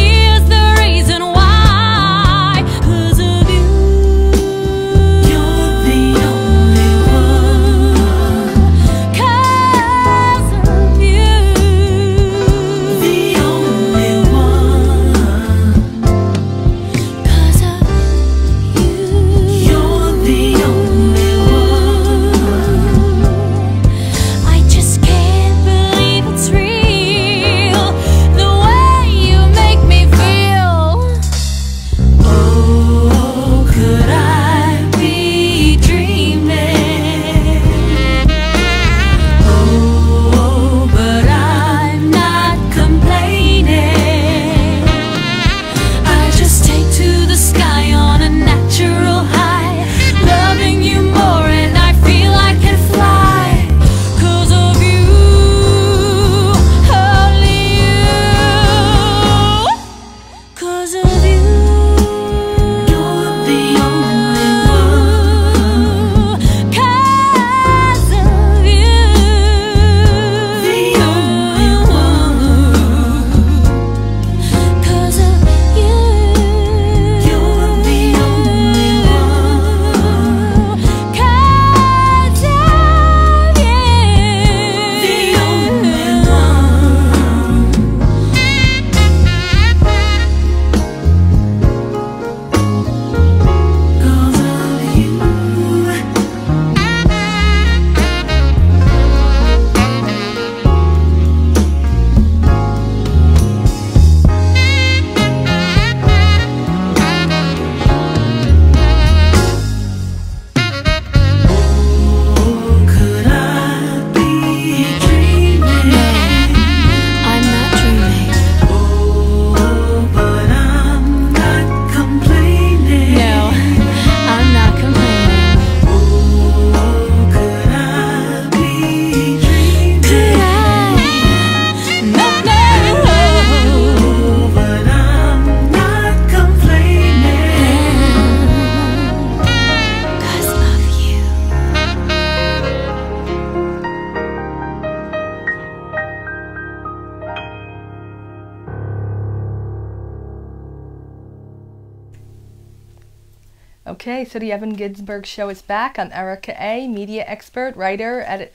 the Evan Ginzburg Show is back. I'm Erica A., media expert, writer, edit,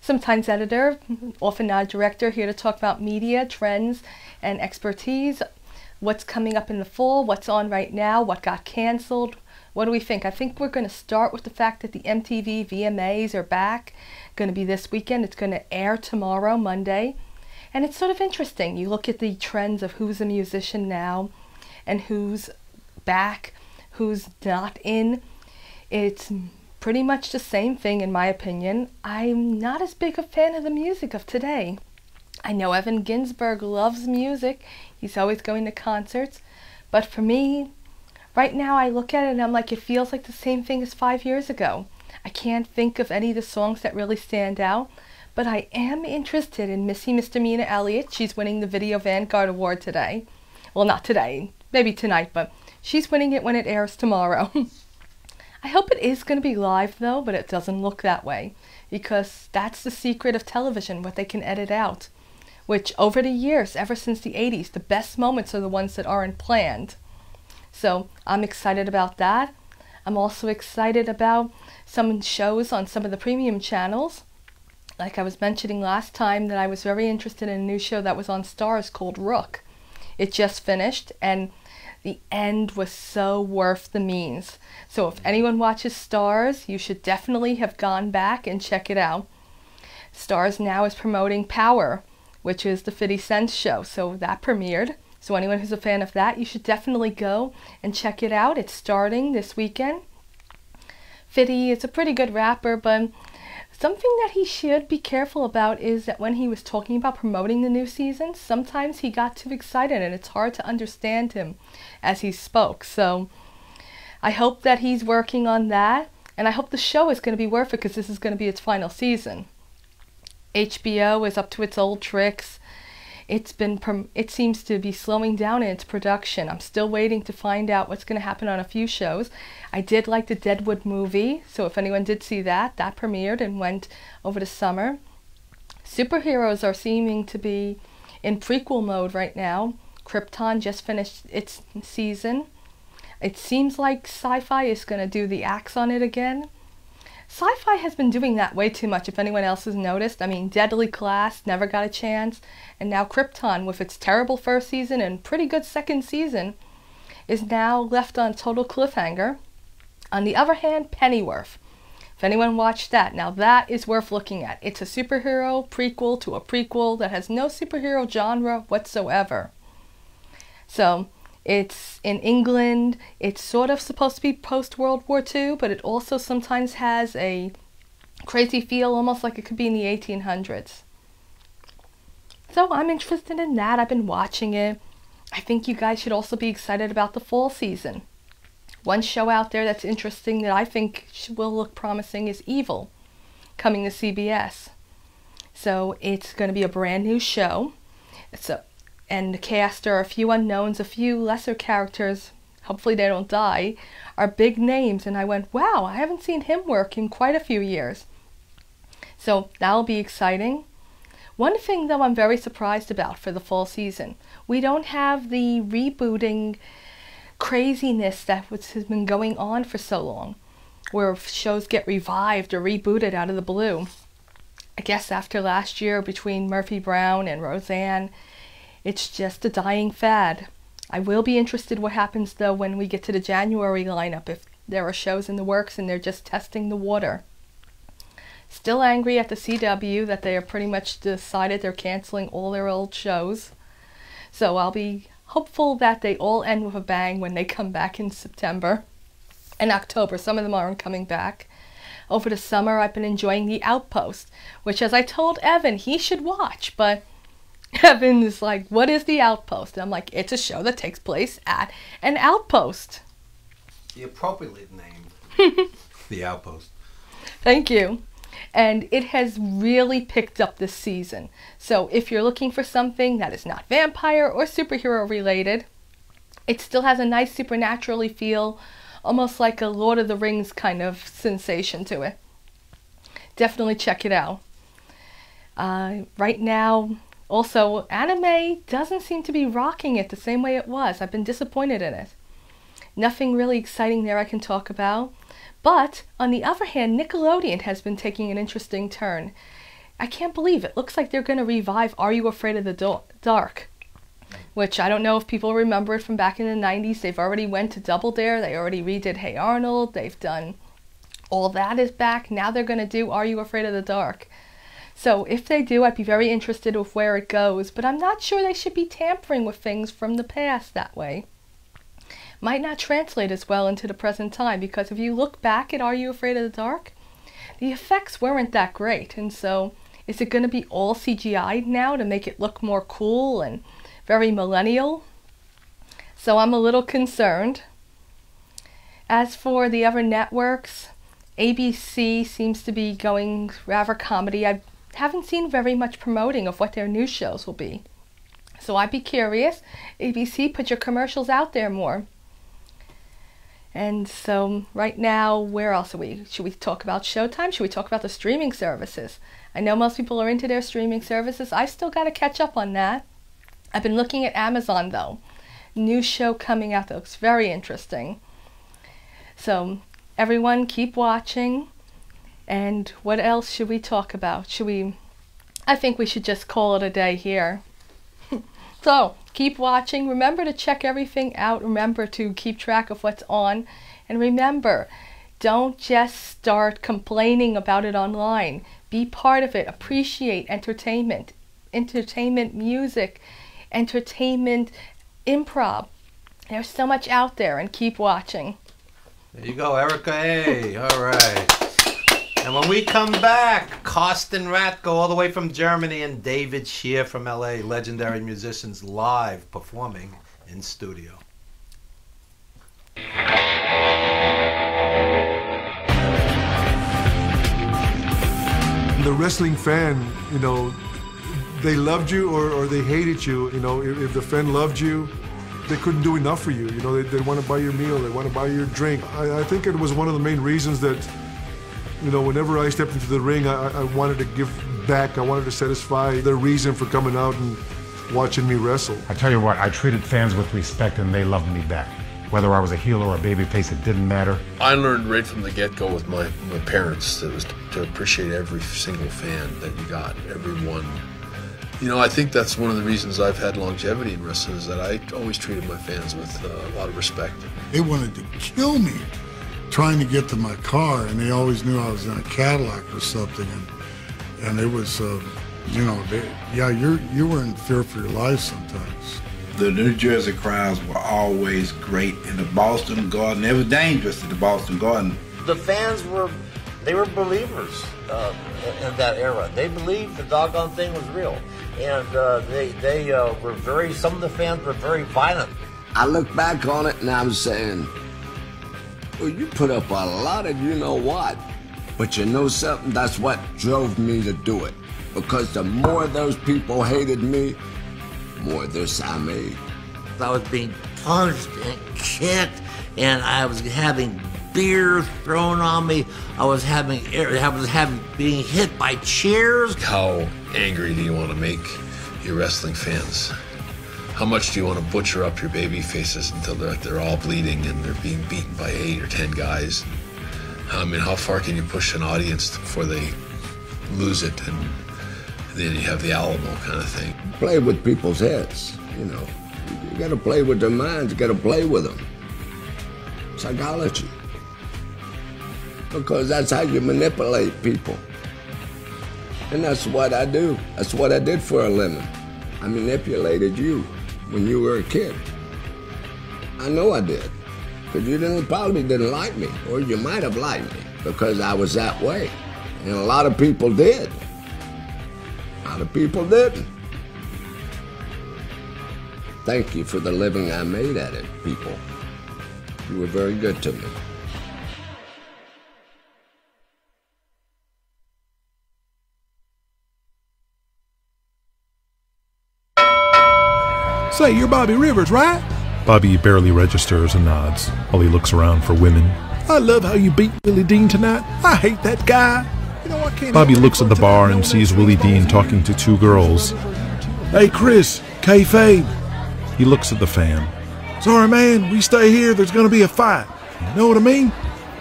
sometimes editor, often not director, here to talk about media, trends, and expertise. What's coming up in the fall, what's on right now, what got canceled. What do we think? I think we're going to start with the fact that the MTV VMAs are back. Going to be this weekend. It's going to air tomorrow, Monday. And it's sort of interesting. You look at the trends of who's a musician now and who's back who's not in. It's pretty much the same thing, in my opinion. I'm not as big a fan of the music of today. I know Evan Ginzburg loves music, he's always going to concerts, but for me, right now I look at it and I'm like, it feels like the same thing as five years ago. I can't think of any of the songs that really stand out, but I am interested in Missy Misdemeanor Elliott. She's winning the Video Vanguard Award today. Well, not today, maybe tonight, but She's winning it when it airs tomorrow. I hope it is going to be live though, but it doesn't look that way because that's the secret of television, what they can edit out. Which over the years, ever since the 80s, the best moments are the ones that aren't planned. So I'm excited about that. I'm also excited about some shows on some of the premium channels. Like I was mentioning last time, that I was very interested in a new show that was on Starz called Rook. It just finished, and the end was so worth the means. So if anyone watches Starz, you should definitely have gone back and check it out. Starz now is promoting Power, which is the 50 Cent show. So that premiered. So anyone who's a fan of that, you should definitely go and check it out. It's starting this weekend. 50 is a pretty good rapper, but Something that he should be careful about is that when he was talking about promoting the new season, sometimes he got too excited and it's hard to understand him as he spoke. So I hope that he's working on that and I hope the show is going to be worth it because this is going to be its final season. HBO is up to its old tricks it's been it seems to be slowing down in its production. I'm still waiting to find out what's going to happen on a few shows. I did like the Deadwood movie, so if anyone did see that, that premiered and went over the summer. Superheroes are seeming to be in prequel mode right now. Krypton just finished its season. It seems like Syfy is going to do the axe on it again. Syfy has been doing that way too much if anyone else has noticed. I mean, Deadly Class never got a chance, and now Krypton with its terrible first season and pretty good second season is now left on total cliffhanger. On the other hand, Pennyworth. If anyone watched that, now that is worth looking at. It's a superhero prequel to a prequel that has no superhero genre whatsoever. So, it's in England. It's sort of supposed to be post World War II, but it also sometimes has a crazy feel, almost like it could be in the 1800s. So I'm interested in that. I've been watching it. I think you guys should also be excited about the fall season. One show out there that's interesting that I think will look promising is Evil, coming to CBS. So it's going to be a brand new show. It's a and the cast are a few unknowns, a few lesser characters, hopefully they don't die, are big names. And I went, wow, I haven't seen him work in quite a few years. So that'll be exciting. One thing, though, I'm very surprised about for the fall season we don't have the rebooting craziness that has been going on for so long, where shows get revived or rebooted out of the blue. I guess after last year between Murphy Brown and Roseanne, it's just a dying fad. I will be interested what happens though when we get to the January lineup if there are shows in the works and they're just testing the water. Still angry at the CW that they are pretty much decided they're canceling all their old shows. So I'll be hopeful that they all end with a bang when they come back in September and October. Some of them aren't coming back. Over the summer, I've been enjoying The Outpost, which, as I told Evan, he should watch, but Evan is like, What is the outpost? And I'm like, It's a show that takes place at an outpost. The appropriately named The Outpost. Thank you. And it has really picked up this season. So if you're looking for something that is not vampire or superhero related, it still has a nice supernaturally feel, almost like a Lord of the Rings kind of sensation to it. Definitely check it out. Uh, right now, also, anime doesn't seem to be rocking it the same way it was. I've been disappointed in it. Nothing really exciting there I can talk about. But on the other hand, Nickelodeon has been taking an interesting turn. I can't believe it. Looks like they're going to revive Are You Afraid of the Dark? Which I don't know if people remember it from back in the 90s. They've already went to Double Dare. They already redid Hey Arnold. They've done all that is back. Now they're going to do Are You Afraid of the Dark? So if they do, I'd be very interested with where it goes, but I'm not sure they should be tampering with things from the past that way. Might not translate as well into the present time because if you look back at Are You Afraid of the Dark, the effects weren't that great, and so is it going to be all CGI now to make it look more cool and very millennial? So I'm a little concerned. As for the other networks, ABC seems to be going rather comedy. I haven't seen very much promoting of what their new shows will be. So I'd be curious. ABC, put your commercials out there more. And so right now, where else are we? Should we talk about Showtime? Should we talk about the streaming services? I know most people are into their streaming services. I've still got to catch up on that. I've been looking at Amazon though. New show coming out that looks very interesting. So everyone keep watching. And what else should we talk about? Should we I think we should just call it a day here. so, keep watching. Remember to check everything out. Remember to keep track of what's on. And remember, don't just start complaining about it online. Be part of it. Appreciate entertainment. Entertainment music, entertainment improv. There's so much out there and keep watching. There you go, Erica A. All right. And when we come back, Carsten Ratko all the way from Germany and David Shear from LA, legendary musicians live performing in studio. The wrestling fan, you know, they loved you or, or they hated you. You know, if, if the fan loved you, they couldn't do enough for you. You know, they, they want to buy your meal, they want to buy your drink. I, I think it was one of the main reasons that you know, whenever I stepped into the ring, I, I, wanted to give back. I wanted to satisfy their reason for coming out and watching me wrestle. I tell you what, I treated fans with respect and they loved me back. Whether I was a heel or a babyface, it didn't matter. I learned right from the get-go with my, my parents that was to appreciate every single fan that you got, everyone. You know, I think that's one of the reasons I've had longevity in wrestling is that I always treated my fans with uh, a lot of respect. They wanted to kill me trying to get to my car, and they always knew I was in a Cadillac or something, and and it was, uh, you know, they, yeah, you you were in fear for your life sometimes. The New Jersey crowds were always great in the Boston Garden. It was dangerous at the Boston Garden. The fans were, they were believers uh, in that era. They believed the doggone thing was real, and uh, they they uh, were very. Some of the fans were very violent. I look back on it and I'm saying well, you put up a lot of you know what. But you know something? That's what drove me to do it. Because the more those people hated me, more this I made. I was being punched and kicked, and I was having beer thrown on me. I was having, I was having being hit by chairs. How angry do you want to make your wrestling fans? How much do you want to butcher up your baby faces until they're, they're all bleeding and they're being beaten by eight or ten guys? I mean, how far can you push an audience before they lose it and then you have the Alamo kind of thing? Play with people's heads, you know. You got to play with their minds. You got to play with them. Psychology. Because that's how you manipulate people. And that's what I do. That's what I did for a living. I manipulated you when you were a kid. I know I did. Because you didn't probably didn't like me. Or you might have liked me because I was that way. And a lot of people did. A lot of people didn't. Thank you for the living I made at it, people. You were very good to me. Say, you're Bobby Rivers, right? Bobby barely registers and nods while he looks around for women. I love how you beat Willie Dean tonight. I hate that guy. You know, I can't Bobby looks at the bar and sees Willie Dean talking to two girls. Hey, Chris, kayfabe. He looks at the fan, Sorry, man, we stay here, there's gonna be a fight. You know what I mean?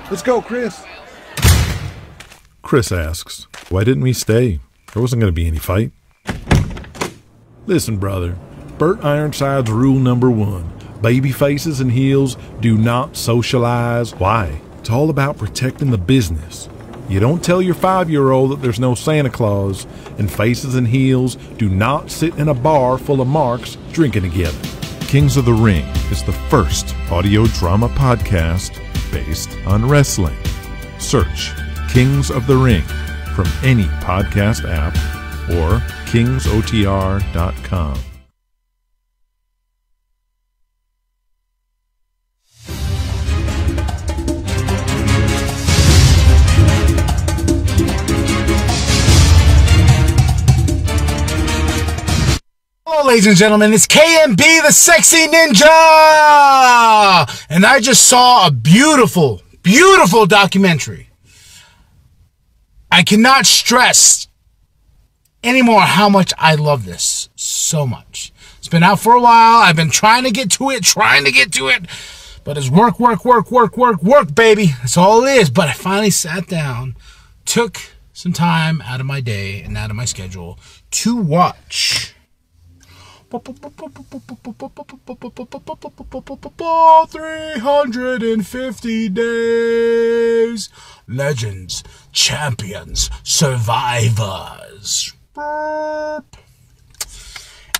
Let's go, Chris. Chris asks, Why didn't we stay? There wasn't going to be any fight. Listen, brother, Bert Ironside's rule number one baby faces and heels do not socialize. Why? It's all about protecting the business. You don't tell your five year old that there's no Santa Claus, and faces and heels do not sit in a bar full of marks drinking together. Kings of the Ring is the first audio drama podcast based on wrestling. Search Kings of the Ring from any podcast app or kingsotr.com. Ladies and gentlemen. It's KMB, the sexy ninja! And I just saw a beautiful, beautiful documentary. I cannot stress anymore how much I love this so much. It's been out for a while. I've been trying to get to it, trying to get to it. But it's work, work, work, work, work, work, baby. That's all it is. But I finally sat down, took some time out of my day and out of my schedule to watch 350 days. Legends, champions, survivors.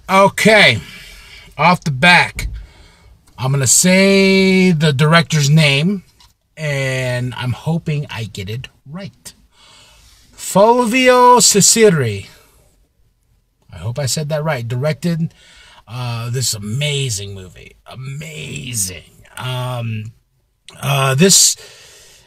Okay, off the back, I'm going to say the director's name, and I'm hoping I get it right. Fulvio Cecere. I hope I said that right. Directed uh, this amazing movie. Amazing. Um, uh, this,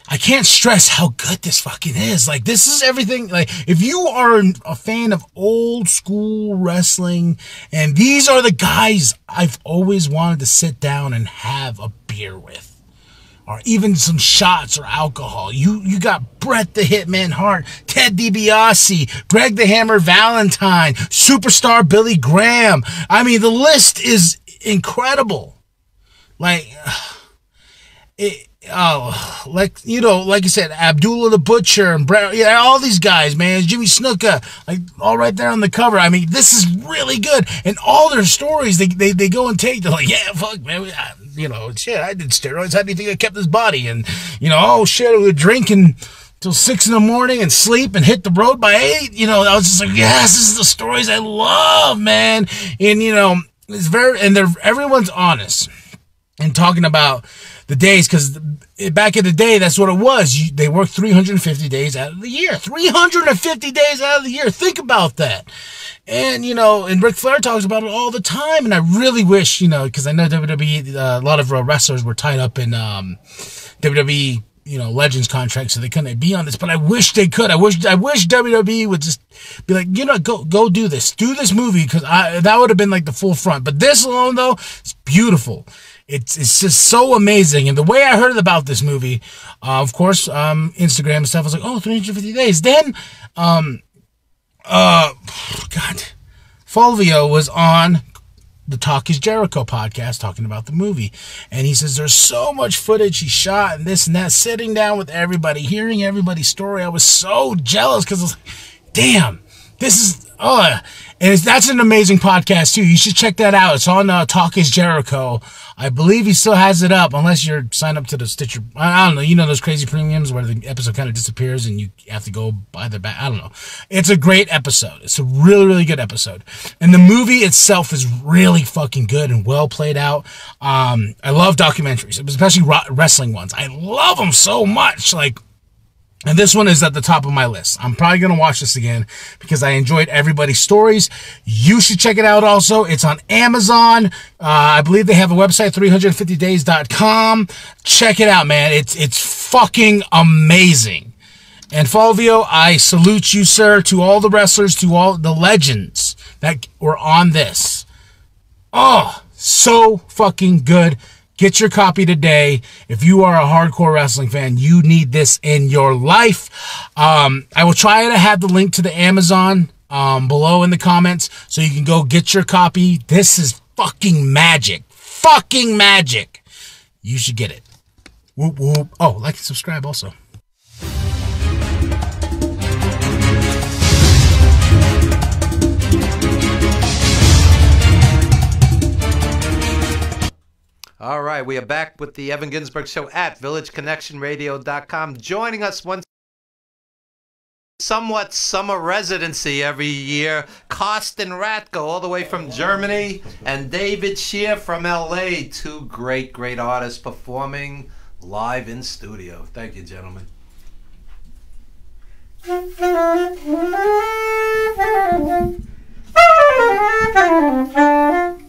I can't stress how good this fucking is. Like, this is everything. Like, if you are a fan of old school wrestling, and these are the guys I've always wanted to sit down and have a beer with or even some shots or alcohol. You you got Bret the Hitman Hart, Ted DiBiase, Greg the Hammer Valentine, superstar Billy Graham. I mean, the list is incredible. Like, it, oh, like you know, like I said, Abdullah the Butcher and Bret, yeah, all these guys, man, Jimmy Snuka, like all right there on the cover. I mean, this is really good, and all their stories they they, they go and take. They're like, yeah, fuck, man, we, you know, shit, I did steroids. How do you think I kept this body? And, you know, oh shit, we were drinking till six in the morning and sleep and hit the road by eight. You know, I was just like, yes, this is the stories I love, man. And, you know, it's very, and they're, everyone's honest and talking about the days because back in the day, that's what it was. You, they worked 350 days out of the year. 350 days out of the year. Think about that. And, you know, and Ric Flair talks about it all the time. And I really wish, you know, because I know WWE, uh, a lot of wrestlers were tied up in um, WWE, you know, Legends contracts, so they couldn't be on this. But I wish they could. I wish, I wish WWE would just be like, you know, go, go do this. Do this movie because I that would have been like the full front. But this alone, though, it's beautiful. It's it's just so amazing. And the way I heard about this movie, uh, of course, um, Instagram and stuff, I was like, oh, 350 days. Then, um, uh, God, Fulvio was on the Talk is Jericho podcast talking about the movie. And he says there's so much footage he shot and this and that, sitting down with everybody, hearing everybody's story. I was so jealous because, damn, this is, oh, and that's an amazing podcast too. You should check that out. It's on uh, Talk is Jericho. I believe he still has it up, unless you're signed up to the Stitcher. I don't know. You know those crazy premiums where the episode kind of disappears and you have to go buy the back. I don't know. It's a great episode. It's a really, really good episode. And the movie itself is really fucking good and well played out. Um, I love documentaries, especially wrestling ones. I love them so much. Like, and this one is at the top of my list. I'm probably going to watch this again because I enjoyed everybody's stories. You should check it out also. It's on Amazon. Uh, I believe they have a website, 350days.com. Check it out, man. It's, it's fucking amazing. And Fulvio, I salute you, sir, to all the wrestlers, to all the legends that were on this. Oh, so fucking good. Get your copy today. If you are a hardcore wrestling fan, you need this in your life. Um, I will try to have the link to the Amazon um, below in the comments so you can go get your copy. This is fucking magic. fucking magic. You should get it. Whoop whoop. Oh, like and subscribe also. All right, we are back with the Evan Ginzburg Show at VillageConnectionRadio.com. Joining us once somewhat summer residency every year, Karsten Ratko, all the way from Germany, and David Shear from LA. Two great, great artists performing live in studio. Thank you, gentlemen.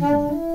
Thank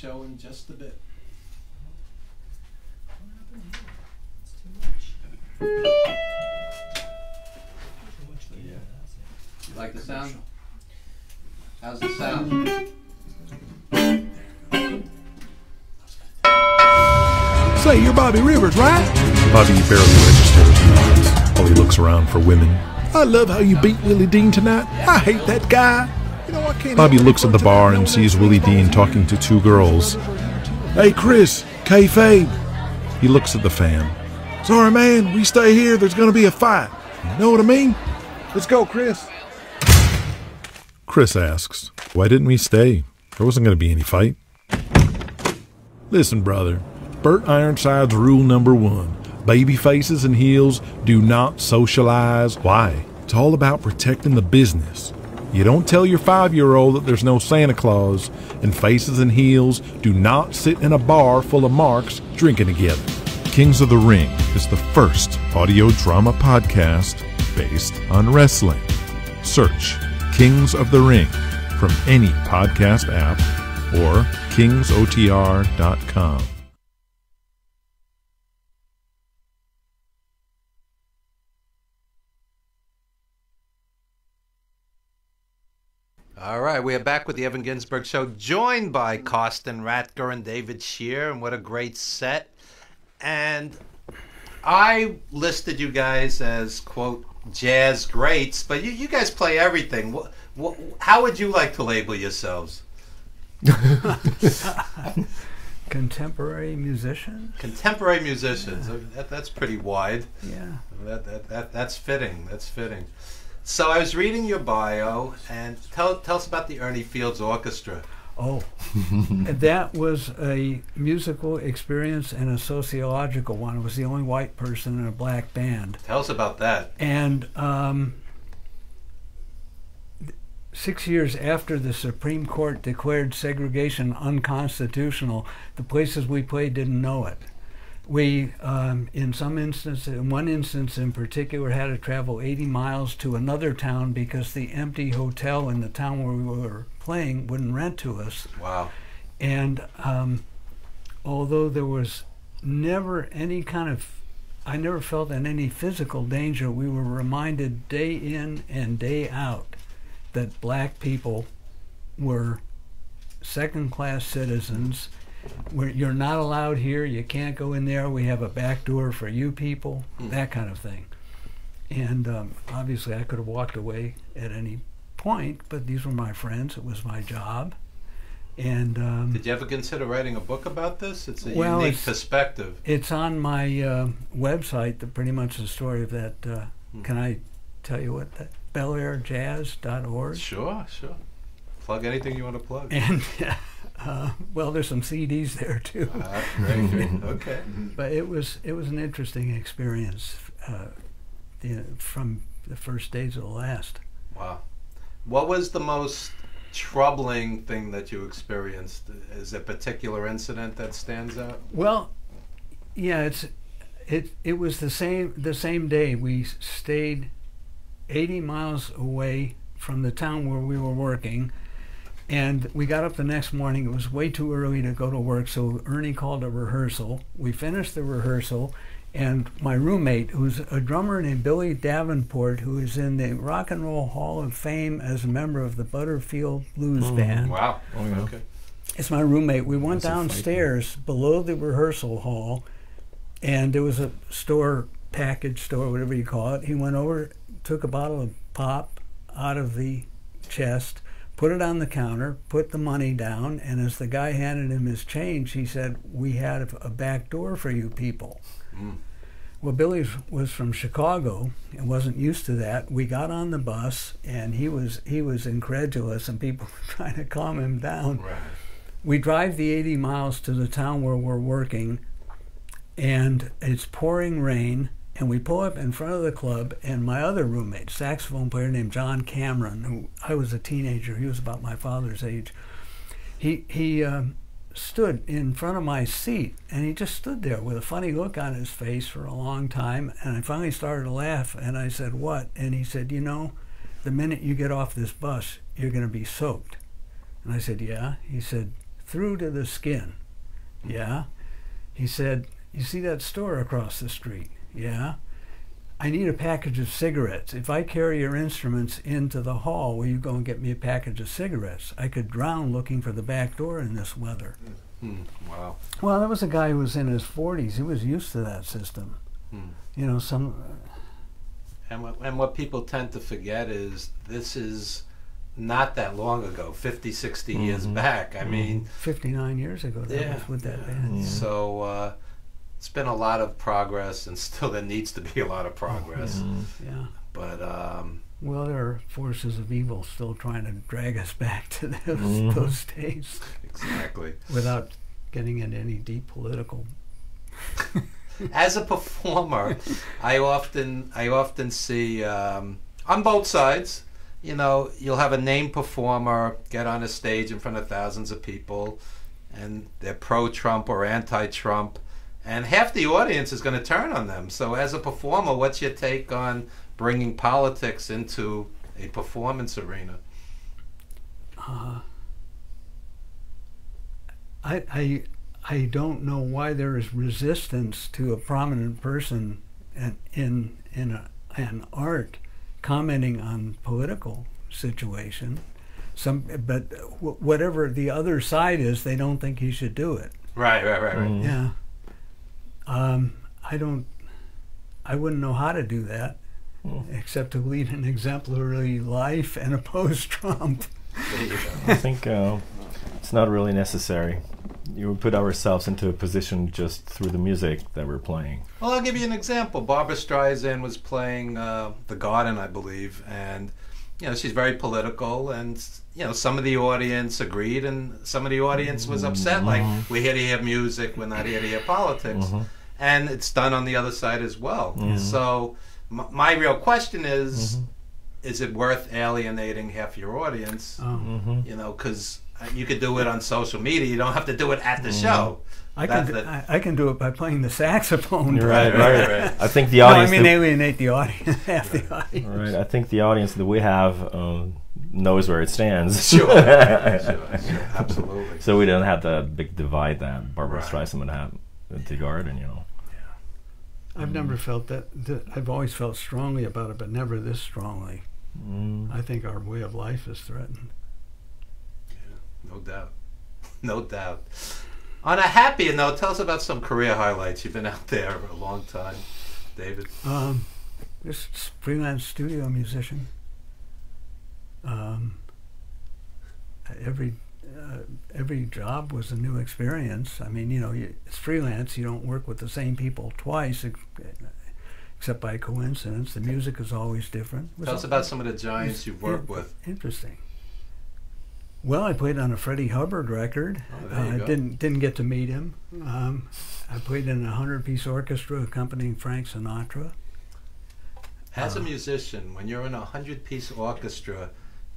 Show in just a bit. You like the sound? How's the sound? Say, you're Bobby Rivers, right? Bobby barely registers and nods while he looks around for women. I love how you beat Willie Dean tonight. I hate that guy. Bobby looks at the bar and sees Willie Dean talking to two girls. Hey, Chris, kayfabe. He looks at the fan. Sorry, man, we stay here. There's going to be a fight. You Know what I mean? Let's go, Chris. Chris asks, Why didn't we stay? There wasn't going to be any fight. Listen, brother. Bert Ironside's rule number one baby faces and heels do not socialize. Why? It's all about protecting the business. You don't tell your five year old that there's no Santa Claus, and faces and heels do not sit in a bar full of marks drinking together. Kings of the Ring is the first audio drama podcast based on wrestling. Search Kings of the Ring from any podcast app or kingsotr.com. All right, we are back with the Evan Ginzburg Show, joined by Karsten Ratger and David Sherr, and what a great set. And I listed you guys as, quote, jazz greats, but you, you guys play everything. What, what, how would you like to label yourselves? Contemporary musicians? Contemporary musicians. That, that's pretty wide. Yeah. That, that, that, that's fitting. That's fitting. So I was reading your bio, and tell, tell us about the Ernie Fields Orchestra. Oh, that was a musical experience and a sociological one. I was the only white person in a black band. Tell us about that. And um, six years after the Supreme Court declared segregation unconstitutional, the places we played didn't know it. We, um, in some instances, in one instance in particular, had to travel 80 miles to another town because the empty hotel in the town where we were playing wouldn't rent to us. Wow. And um, although there was never any kind of, I never felt in any physical danger, we were reminded day in and day out that black people were second class citizens. Where you're not allowed here, you can't go in there. We have a back door for you people, that kind of thing. And um, obviously, I could have walked away at any point, but these were my friends. It was my job. And um, Did you ever consider writing a book about this? It's a Well, unique it's- perspective. It's on my uh, website, the, pretty much the story of that. Uh, Hmm. Can I tell you what that? BelAirJazz.org. Sure, sure. Plug anything you want to plug. And Uh, well, there's some CDs there too. Uh. Okay. But it was it was an interesting experience uh, the, from the first day to the last. Wow. What was the most troubling thing that you experienced? Is a particular incident that stands out? Well, yeah, it's it it was the same the same day we stayed 80 miles away from the town where we were working and we got up the next morning it was way too early to go to work so Ernie called a rehearsal we finished the rehearsal and my roommate who's a drummer named Billy Davenport who is in the Rock and Roll Hall of Fame as a member of the Butterfield Blues Mm. Band Wow. Okay. it's my roommate. We went That's downstairs below the rehearsal hall, and there was a store, package store, whatever you call it. He went over, took a bottle of pop out of the chest, put it on the counter, put the money down, and as the guy handed him his change, he said, "We had a back door for you people." Mm. Well, Billy was from Chicago and wasn't used to that. We got on the bus, and he was he was incredulous, and people were trying to calm him down. We drive the 80 miles to the town where we're working, and it's pouring rain. And we pull up in front of the club, and my other roommate, saxophone player named John Cameron, who I was a teenager, he was about my father's age. He he um, stood in front of my seat, and he just stood there with a funny look on his face for a long time. And I finally started to laugh, and I said, "What?" And he said, "You know, the minute you get off this bus, you're going to be soaked." And I said, "Yeah." He said, "Through to the skin." Yeah. He said, "You see that store across the street?" Yeah. I need a package of cigarettes. If I carry your instruments into the hall, will you go and get me a package of cigarettes? I could drown looking for the back door in this weather. Hmm. Wow. Well, there was a guy who was in his 40s. He was used to that system. Hmm. You know, some. And what, and what people tend to forget is this is not that long ago, 50, 60 years Mhm. back. I mean, 59 years ago, that Yeah, was with that band. so uh, it's been a lot of progress, and still there needs to be a lot of progress. Yeah. But um, Well, there are forces of evil still trying to drag us back to those, Mhm. those days. Exactly. Without getting into any deep political. as a performer, I often I often see um, on both sides. You know, you'll have a named performer get on a stage in front of thousands of people, and they're pro-Trump or anti-Trump, and half the audience is going to turn on them. So, as a performer, what's your take on bringing politics into a performance arena? Uh, I, I, I don't know why there is resistance to a prominent person in, in, in a, an art commenting on political situation. Some, but wh- whatever the other side is, they don't think he should do it. Right, right, right, right. Yeah. Um, I don't. I wouldn't know how to do that, except to lead an exemplary life and oppose Trump. I think uh, it's not really necessary. You put ourselves into a position just through the music that we're playing. Well, I'll give you an example. Barbra Streisand was playing uh, The Garden, I believe, and you know she's very political, and you know some of the audience agreed, and some of the audience was upset. Like Mhm. we're here to hear music, we're not here to hear politics, Mhm. And it's done on the other side as well. Mhm. So m- my real question is. Mhm. Is it worth alienating half your audience? Oh. Mhm. You know, because you could do it on social media. You don't have to do it at the Mhm. show. I That- can do, I, I can do it by playing the saxophone. You're right, right, right. right. I think the No, audience. I mean that- alienate the audience, half the audience. Right. I think the audience that we have um, knows where it stands. Sure. Sure, sure, absolutely. So we don't have the big divide that Barbra Right. Streisand would have with the garden, you know. I've never felt that, that. I've always felt strongly about it, but never this strongly. Mm. I think our way of life is threatened. Yeah, No doubt. No doubt. On a happier note, tell us about some career highlights. You've been out there a long time, David. Um, just freelance studio musician. Um, every every job was a new experience. I mean, you know, you, it's freelance. You don't work with the same people twice, ex- except by coincidence. The music is always different. Tell us about some of the giants you've worked in- with. Interesting. Well, I played on a Freddie Hubbard record. Oh, there you I go. didn't didn't get to meet him. Um, I played in a hundred piece orchestra accompanying Frank Sinatra. As Uh. a musician, when you're in a hundred piece orchestra,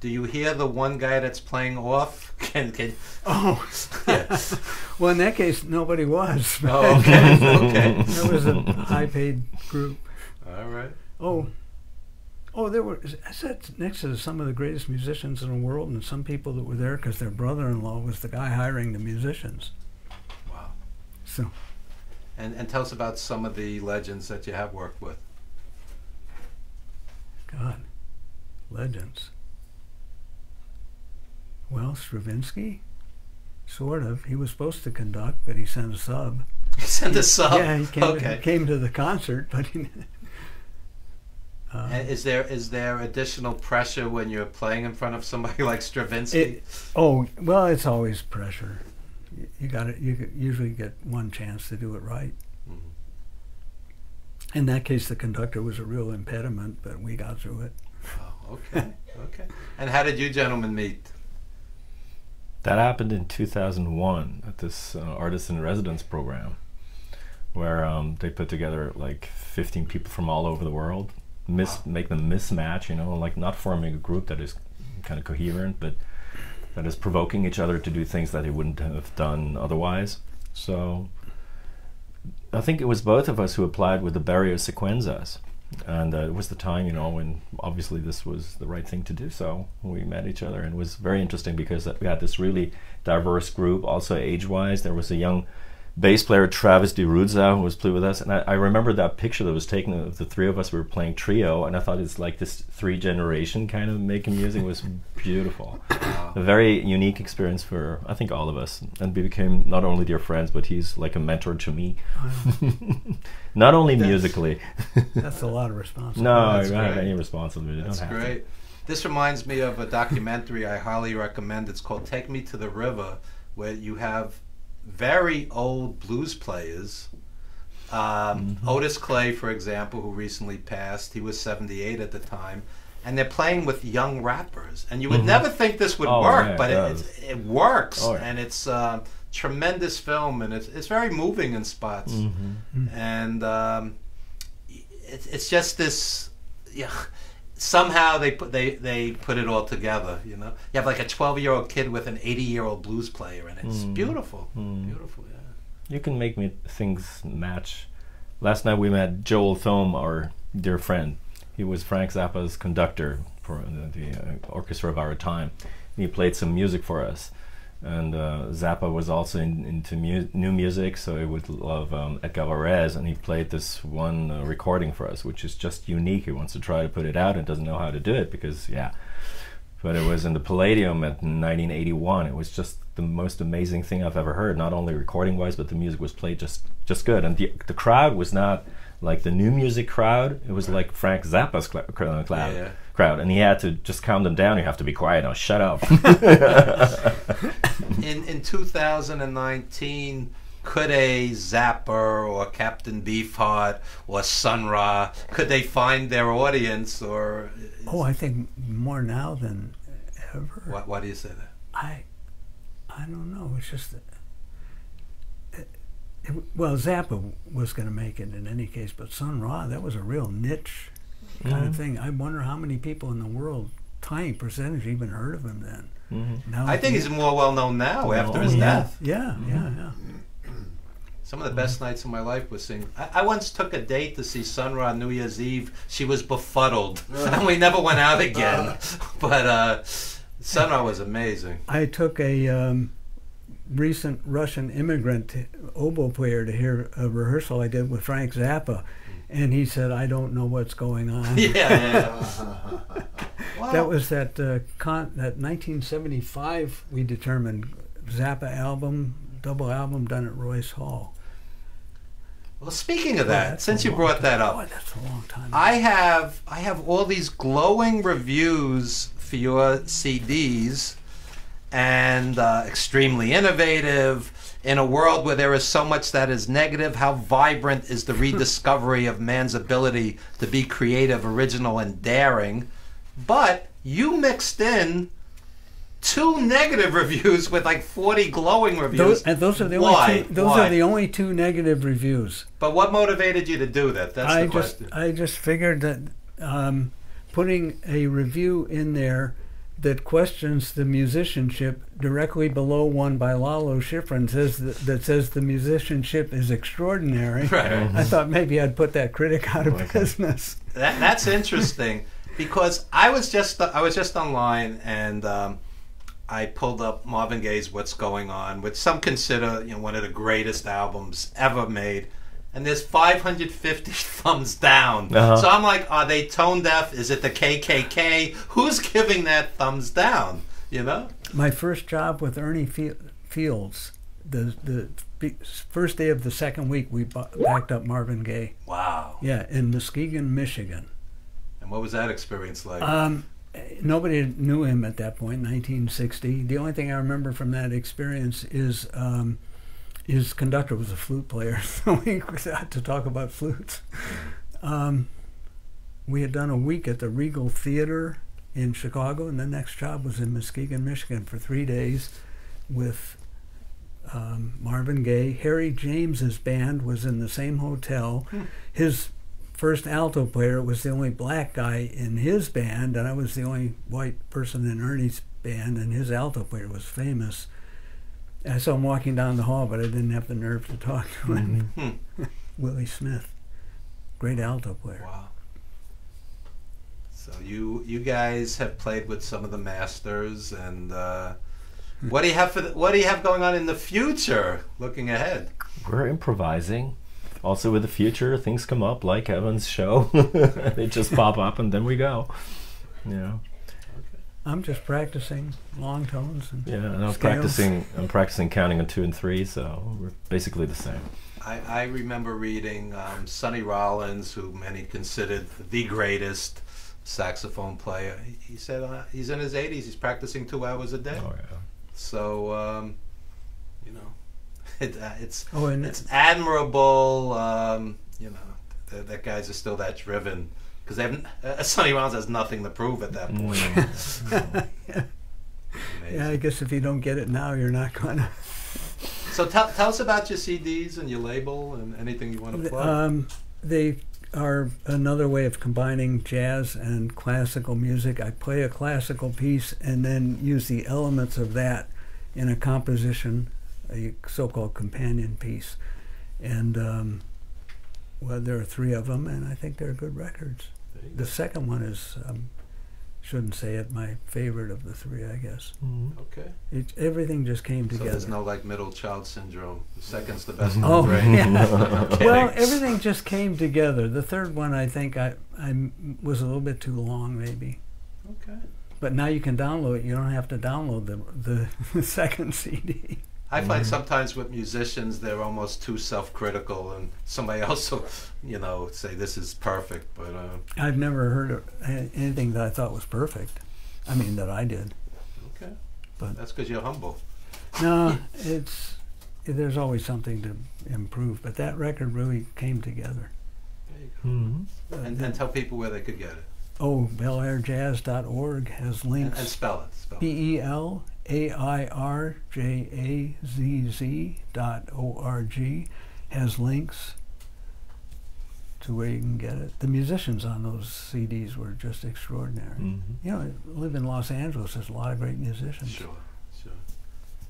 do you hear the one guy that's playing off? Can can Oh, yeah. well, in that case, nobody was. Oh, okay, okay. It was a high paid group. All right. Oh, oh, there were. I sat next to some of the greatest musicians in the world, and some people that were there because their brother-in-law was the guy hiring the musicians. Wow. So, And and tell us about some of the legends that you have worked with. God, legends. Well, Stravinsky, sort of. He was supposed to conduct, but he sent a sub. He sent a sub? Yeah, he came, Okay. he came to the concert, but he. Uh, is there is there additional pressure when you're playing in front of somebody like Stravinsky? It, oh well, it's always pressure. You, you got to You usually get one chance to do it right. Mm-hmm. In that case, the conductor was a real impediment, but we got through it. Oh, okay, okay. And how did you gentlemen meet? That happened in 2001 at this uh, artist in residence program, where um, they put together like 15 people from all over the world, miss make them mismatch, you know, like not forming a group that is kind of coherent, but that is provoking each other to do things that they wouldn't have done otherwise. So I think it was both of us who applied with the Berio Sequenzas. And uh, it was the time, you know, when obviously this was the right thing to do. So we met each other, and it was very interesting because we had this really diverse group. Also, age-wise, there was a young bass player, Travis DeRuzza, who was playing with us. And I, I remember that picture that was taken of the three of us. We were playing trio, and I thought it's like this three-generation kind of making music It was beautiful. A very unique experience for I think all of us, and we became not only dear friends, but he's like a mentor to me. not only That's- musically. that's a lot of responsibility. No, That's I don't have any responsibility. That's don't have to. great. This reminds me of a documentary I highly recommend. It's called Take Me to the River, where you have very old blues players. Um, Otis Clay, for example, who recently passed, he was 78 at the time, and they're playing with young rappers. And you would Mhm. never think this would Oh, work, yeah, but it, it, it works. Oh, yeah. And it's a tremendous film, and it's, it's very moving in spots. Mhm. And um, it, it's just this, yeah. Somehow they put they, they put it all together. You know, you have like a twelve year old kid with an eighty year old blues player, and it's Mm. beautiful, Mm. beautiful. Yeah. You can make me things match. Last night we met Joel Thome, our dear friend. He was Frank Zappa's conductor for the, uh, orchestra of our time. And he played some music for us. And uh, Zappa was also in, into mu- new music, so he would love um, Edgar and he played this one uh, recording for us, which is just unique. He wants to try to put it out and doesn't know how to do it because, yeah. But it was in the Palladium at 1981. It was just the most amazing thing I've ever heard. Not only recording wise, but the music was played just just good. And the the crowd was not like the new music crowd. It was like Frank Zappa's cl- uh, cl- crowd. Yeah. Crowd, and he had to just calm them down. You have to be quiet now. Shut up. in in 2019, could a Zappa or Captain Beefheart or Sun Ra could they find their audience or uh, Oh, I think more now than ever. what? Why do you say that? I, I don't know. It's just that. It, it, well, Zappa was going to make it in any case, but Sun Ra, that was a real niche kind Mhm. of thing. I wonder how many people in the world, tiny percentage, even heard of him then. Mhm. Now I think he- he's more well known now after Oh, his yeah. death. Yeah, yeah, yeah. Some of the best nights of my life was seeing. I, I once took a date to see Sun Ra on New Year's Eve. She was befuddled, and we never went out again. but uh, Sun Ra was amazing. I took a um, recent Russian immigrant oboe player to hear a rehearsal I did with Frank Zappa, and he said, "I don't know what's going on." Yeah. Wow. That was that uh, con- that 1975. We determined Zappa album, double album done at Royce Hall. Well, speaking of that, that's since you brought time- that up, that's a long time. I have I have all these glowing reviews for your CDs, and uh, extremely innovative. In a world where there is so much that is negative, how vibrant is the rediscovery of man's ability to be creative, original, and daring? But you mixed in two negative reviews with like 40 glowing reviews. Those, and those are the Why? only two, those Why? are the only two negative reviews. But what motivated you to do that? That's I the just question. I just figured that um, putting a review in there that questions the musicianship directly below one by Lalo Schifrin says that, that says the musicianship is extraordinary. Right. I thought maybe I'd put that critic out of business. That, that's interesting because I was just I was just online and um, I pulled up Marvin Gaye's "What's Going On," which some consider you know one of the greatest albums ever made. And there's 550 thumbs down. Uh-huh. So I'm like, are they tone deaf? Is it the KKK? Who's giving that thumbs down? You know? My first job with Ernie Fi- Fields, the the be- first day of the second week, we bu- backed up Marvin Gaye. Wow. Yeah, in Muskegon, Michigan. And what was that experience like? Um, nobody knew him at that point, 1960. The only thing I remember from that experience is um, his conductor was a flute player, so we had to talk about flutes. Um, we had done a week at the Regal Theater in Chicago, and the next job was in Muskegon, Michigan, for three days with um, Marvin Gaye. Harry James's band was in the same hotel. Hmm. His first alto player was the only black guy in his band, and I was the only white person in Ernie's band, and his alto player was famous. I saw him walking down the hall, but I didn't have the nerve to talk to him. Mhm. Willie Smith, great alto player. Wow. So you you guys have played with some of the masters, and uh, what do you have for the, what do you have going on in the future? Looking ahead, We're improvising. Also, with the future, things come up like Evan's show. they just pop up and then we go. You know. I'm just practicing long tones and Yeah, and I'm scales. practicing. I'm practicing counting on two and three, so we're basically the same. I, I remember reading um, Sonny Rollins, who many considered the greatest saxophone player. He, he said uh, he's in his 80s. He's practicing two hours a day. Oh yeah. So um, you know, it, uh, it's Oh, and- it's admirable. Um, you know, that, that guys are still that driven because they haven't. Uh, Sonny Rollins has nothing to prove at that point. yeah, I guess if you don't get it now, you're not gonna. So tell, tell us about your CDs and your label and anything you want to plug. Um, they are another way of combining jazz and classical music. I play a classical piece and then use the elements of that in a composition, a so-called companion piece. And um, well, there are three of them, and I think they're good records. The second one is, um, shouldn't say it, my favorite of the three, I guess. Okay. It, everything just came So together. there's no like middle child syndrome. The second's the best. Oh, of the three. yeah. Well, everything just came together. The third one, I think, I, I was a little bit too long, maybe. Okay. But now you can download it. You don't have to download the the second CD. I find sometimes with musicians they're almost too self-critical, and somebody else will, you know, say this is perfect. But uh, I've never heard of anything that I thought was perfect. I mean, that I did. okay, But that's because you're humble. no, it's there's always something to improve. But that record really came together. Mhm. And, and tell people where they could get it. Oh, BelAirJazz.org has links. And spell it, spell it. B E L A I R J A Z Z dot O R G has links to where you can get it. The musicians on those CDs were just extraordinary. Mhm. You know, I live in Los Angeles. There's a lot of great musicians. Sure, sure.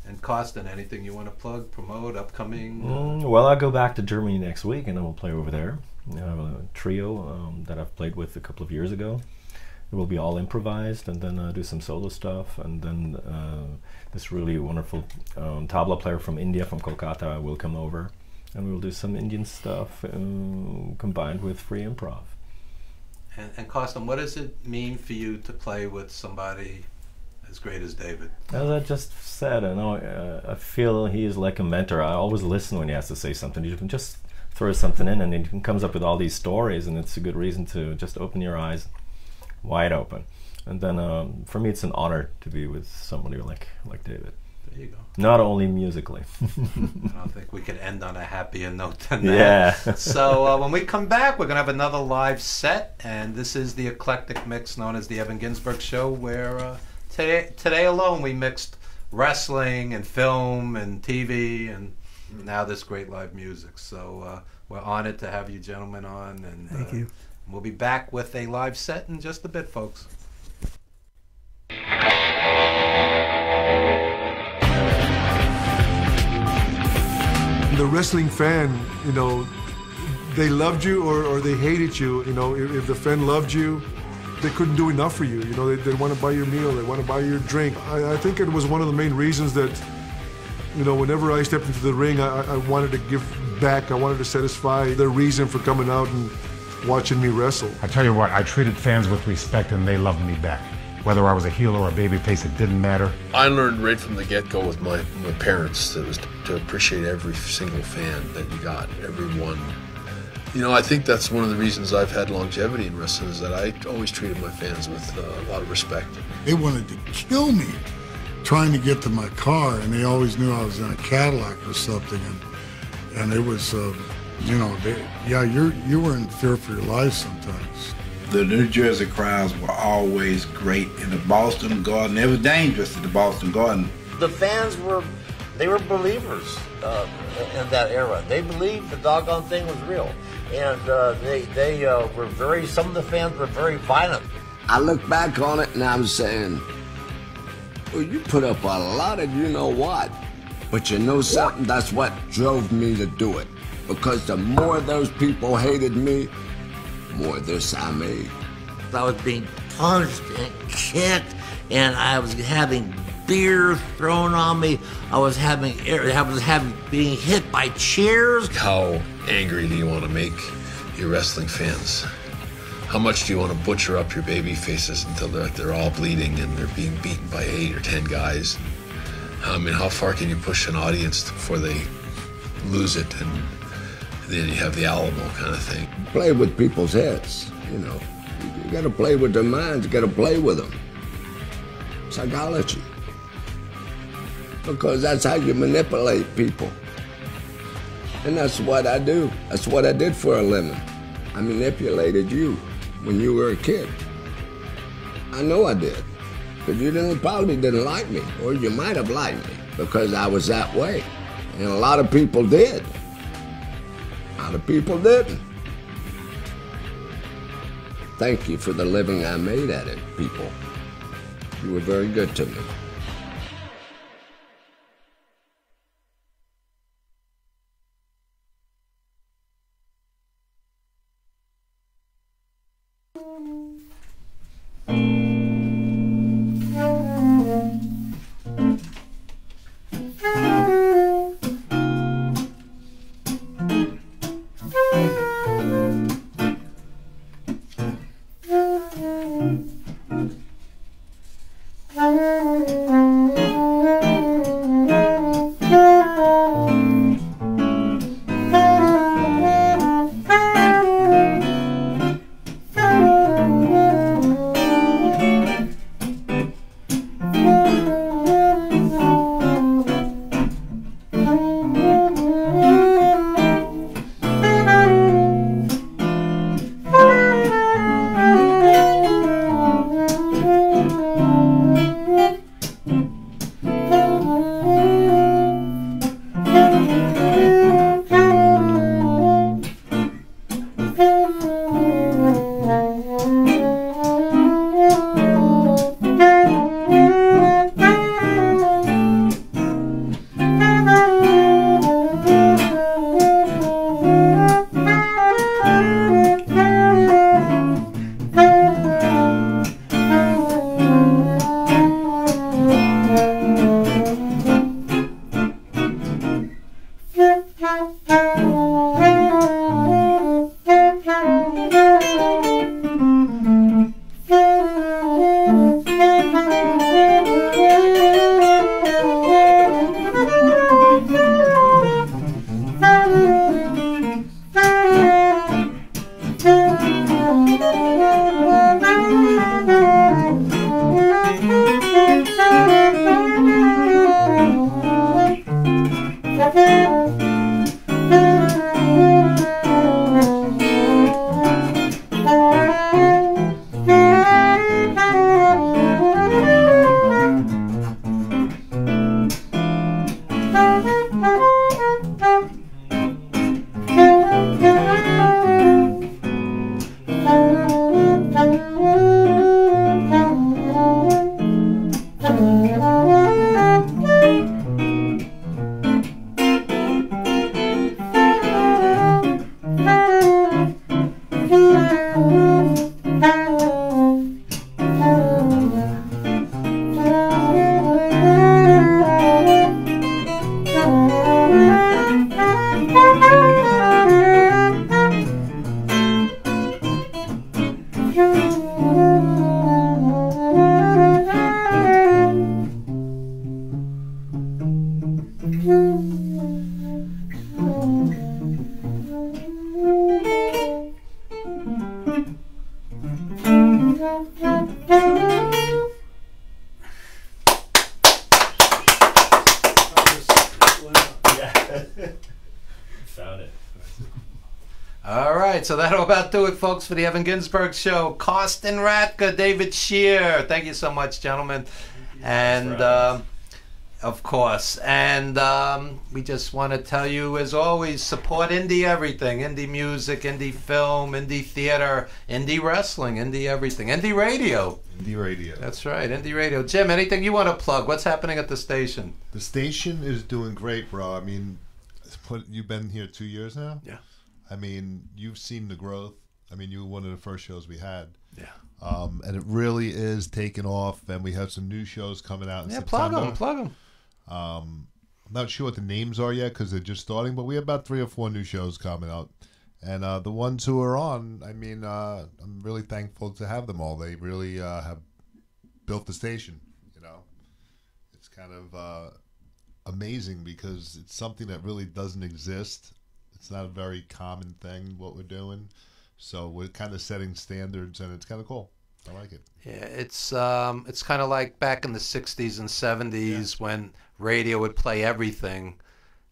And Costin, anything you want to plug, promote, upcoming? Mm, well, I'll go back to Germany next week, and then we'll play over there. I have a trio um, that I've played with a couple of years ago. It will be all improvised, and then uh, do some solo stuff, and then uh, this really wonderful um, tabla player from India, from Kolkata, will come over, and we will do some Indian stuff uh, combined with free improv. And, and Costin, what does it mean for you to play with somebody as great as David? As I just said, I know uh, I feel he is like a mentor. I always listen when he has to say something. You can just throw something in, and he comes up with all these stories, and it's a good reason to just open your eyes wide open. And then um, for me, it's an honor to be with somebody like like David. There you go. Not only musically. I don't think we could end on a happier note than that. Yeah. so uh, when we come back, we're going to have another live set, and this is the eclectic mix known as the Evan Ginzburg Show, where uh, today today alone we mixed wrestling and film and TV and now this great live music. So uh, we're honored to have you gentlemen on, and Thank uh, you. We'll be back with a live set in just a bit, folks. the wrestling fan, you know, they loved you or, or they hated you. You know, if, if the fan loved you, they couldn't do enough for you. You know, they, they want to buy your meal, they want to buy your drink. I, I think it was one of the main reasons that, you know, whenever I stepped into the ring, I, I wanted to give back. I wanted to satisfy their reason for coming out and watching me wrestle. I tell you what, I treated fans with respect and they loved me back. Whether I was a heel or a babyface, it didn't matter. I learned right from the get go with my, my parents that was to, to appreciate every single fan that you got, everyone. You know, I think that's one of the reasons I've had longevity in wrestling is that I always treated my fans with uh, a lot of respect. They wanted to kill me trying to get to my car, and they always knew I was in a Cadillac or something, and and it was, uh, you know, they, yeah, you're you were in fear for your life sometimes. The New Jersey crowds were always great in the Boston Garden. It was dangerous at the Boston Garden. The fans were, they were believers uh, in that era. They believed the doggone thing was real, and uh, they they uh, were very. Some of the fans were very violent. I look back on it and I'm saying, well, you put up a lot of you know what. But you know something? That's what drove me to do it. Because the more those people hated me, more this I made. I was being punched and kicked, and I was having beer thrown on me. I was having I was having being hit by chairs. How angry do you want to make your wrestling fans? How much do you want to butcher up your baby faces until they're like they're all bleeding and they're being beaten by eight or ten guys? I mean, how far can you push an audience before they lose it and then you have the Alamo kind of thing? Play with people's heads, you know. You gotta play with their minds, you gotta play with them. Psychology. Because that's how you manipulate people. And that's what I do. That's what I did for a living. I manipulated you when you were a kid. I know I did. Because you didn't probably didn't like me. Or you might have liked me because I was that way. And a lot of people did. Lot of people didn't. Thank you for the living I made at it, people. You were very good to me. Folks, for the Evan Ginzburg Show. Karsten Ratka, David Sherr, thank you so much, gentlemen. And um, of course, and um, we just want to tell you, as always, support indie everything: indie music, indie film, indie theater, indie wrestling, indie everything, indie radio. Indie radio. That's right, indie radio. Jim, anything you want to plug? What's happening at the station? The station is doing great, bro. I mean, you've been here two years now. Yeah. I mean, you've seen the growth. I mean, you were one of the first shows we had. Yeah. Um, and it really is taking off, and we have some new shows coming out in Yeah, plug September. 'em, plug 'em. Um, I'm not sure what the names are yet because they're just starting, but we have about three or four new shows coming out. And uh, the ones who are on, I mean, uh, I'm really thankful to have them all. They really uh, have built the station. You know, it's kind of uh, amazing because it's something that really doesn't exist. It's not a very common thing what we're doing, so we're kind of setting standards, and it's kind of cool. I like it. Yeah, it's um, it's kind of like back in the '60s and '70s when radio would play everything.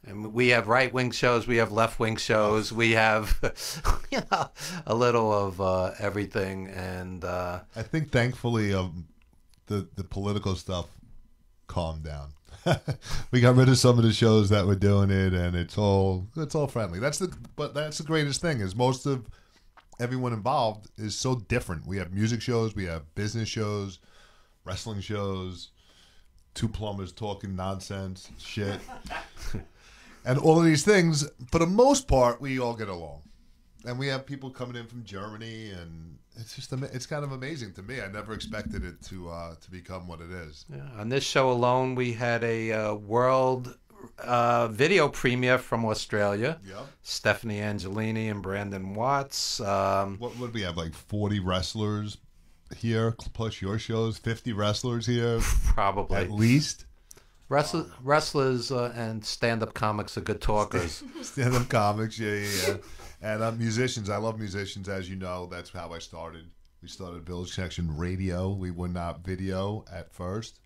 And we have right wing shows, we have left wing shows, we have, you know, a little of uh, everything. And uh, I think thankfully um, the the political stuff calmed down. we got rid of some of the shows that were doing it, and it's all it's all friendly. That's the but that's the greatest thing is most of everyone involved is so different. We have music shows, we have business shows, wrestling shows, two plumbers talking nonsense, shit, and all of these things. For the most part, we all get along, and we have people coming in from Germany, and it's just ama- it's kind of amazing to me. I never expected it to uh, to become what it is. yeah, on this show alone, we had a uh, world uh, video premiere from Australia. Yep. Stephanie Angelini and Brandon Watts. Um, What would we have like forty wrestlers here plus your shows? Fifty wrestlers here, probably at least. Wrestlers, wrestlers uh, and stand-up comics are good talkers. Stand up comics, yeah, yeah, yeah. And uh, musicians. I love musicians, as you know. That's how I started. We started Village Connection Radio. We were not video at first.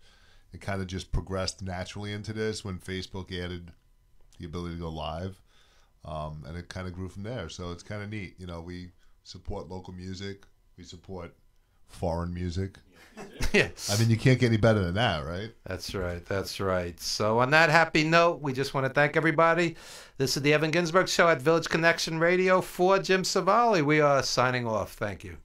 It kind of just progressed naturally into this when Facebook added the ability to go live. Um, and it kind of grew from there. So it's kind of neat. You know, we support local music, we support foreign music. Yeah. I mean, you can't get any better than that, right? That's right. That's right. So, on that happy note, we just want to thank everybody. This is the Evan Ginzburg Show at Village Connection Radio for Jim Savali. We are signing off. Thank you.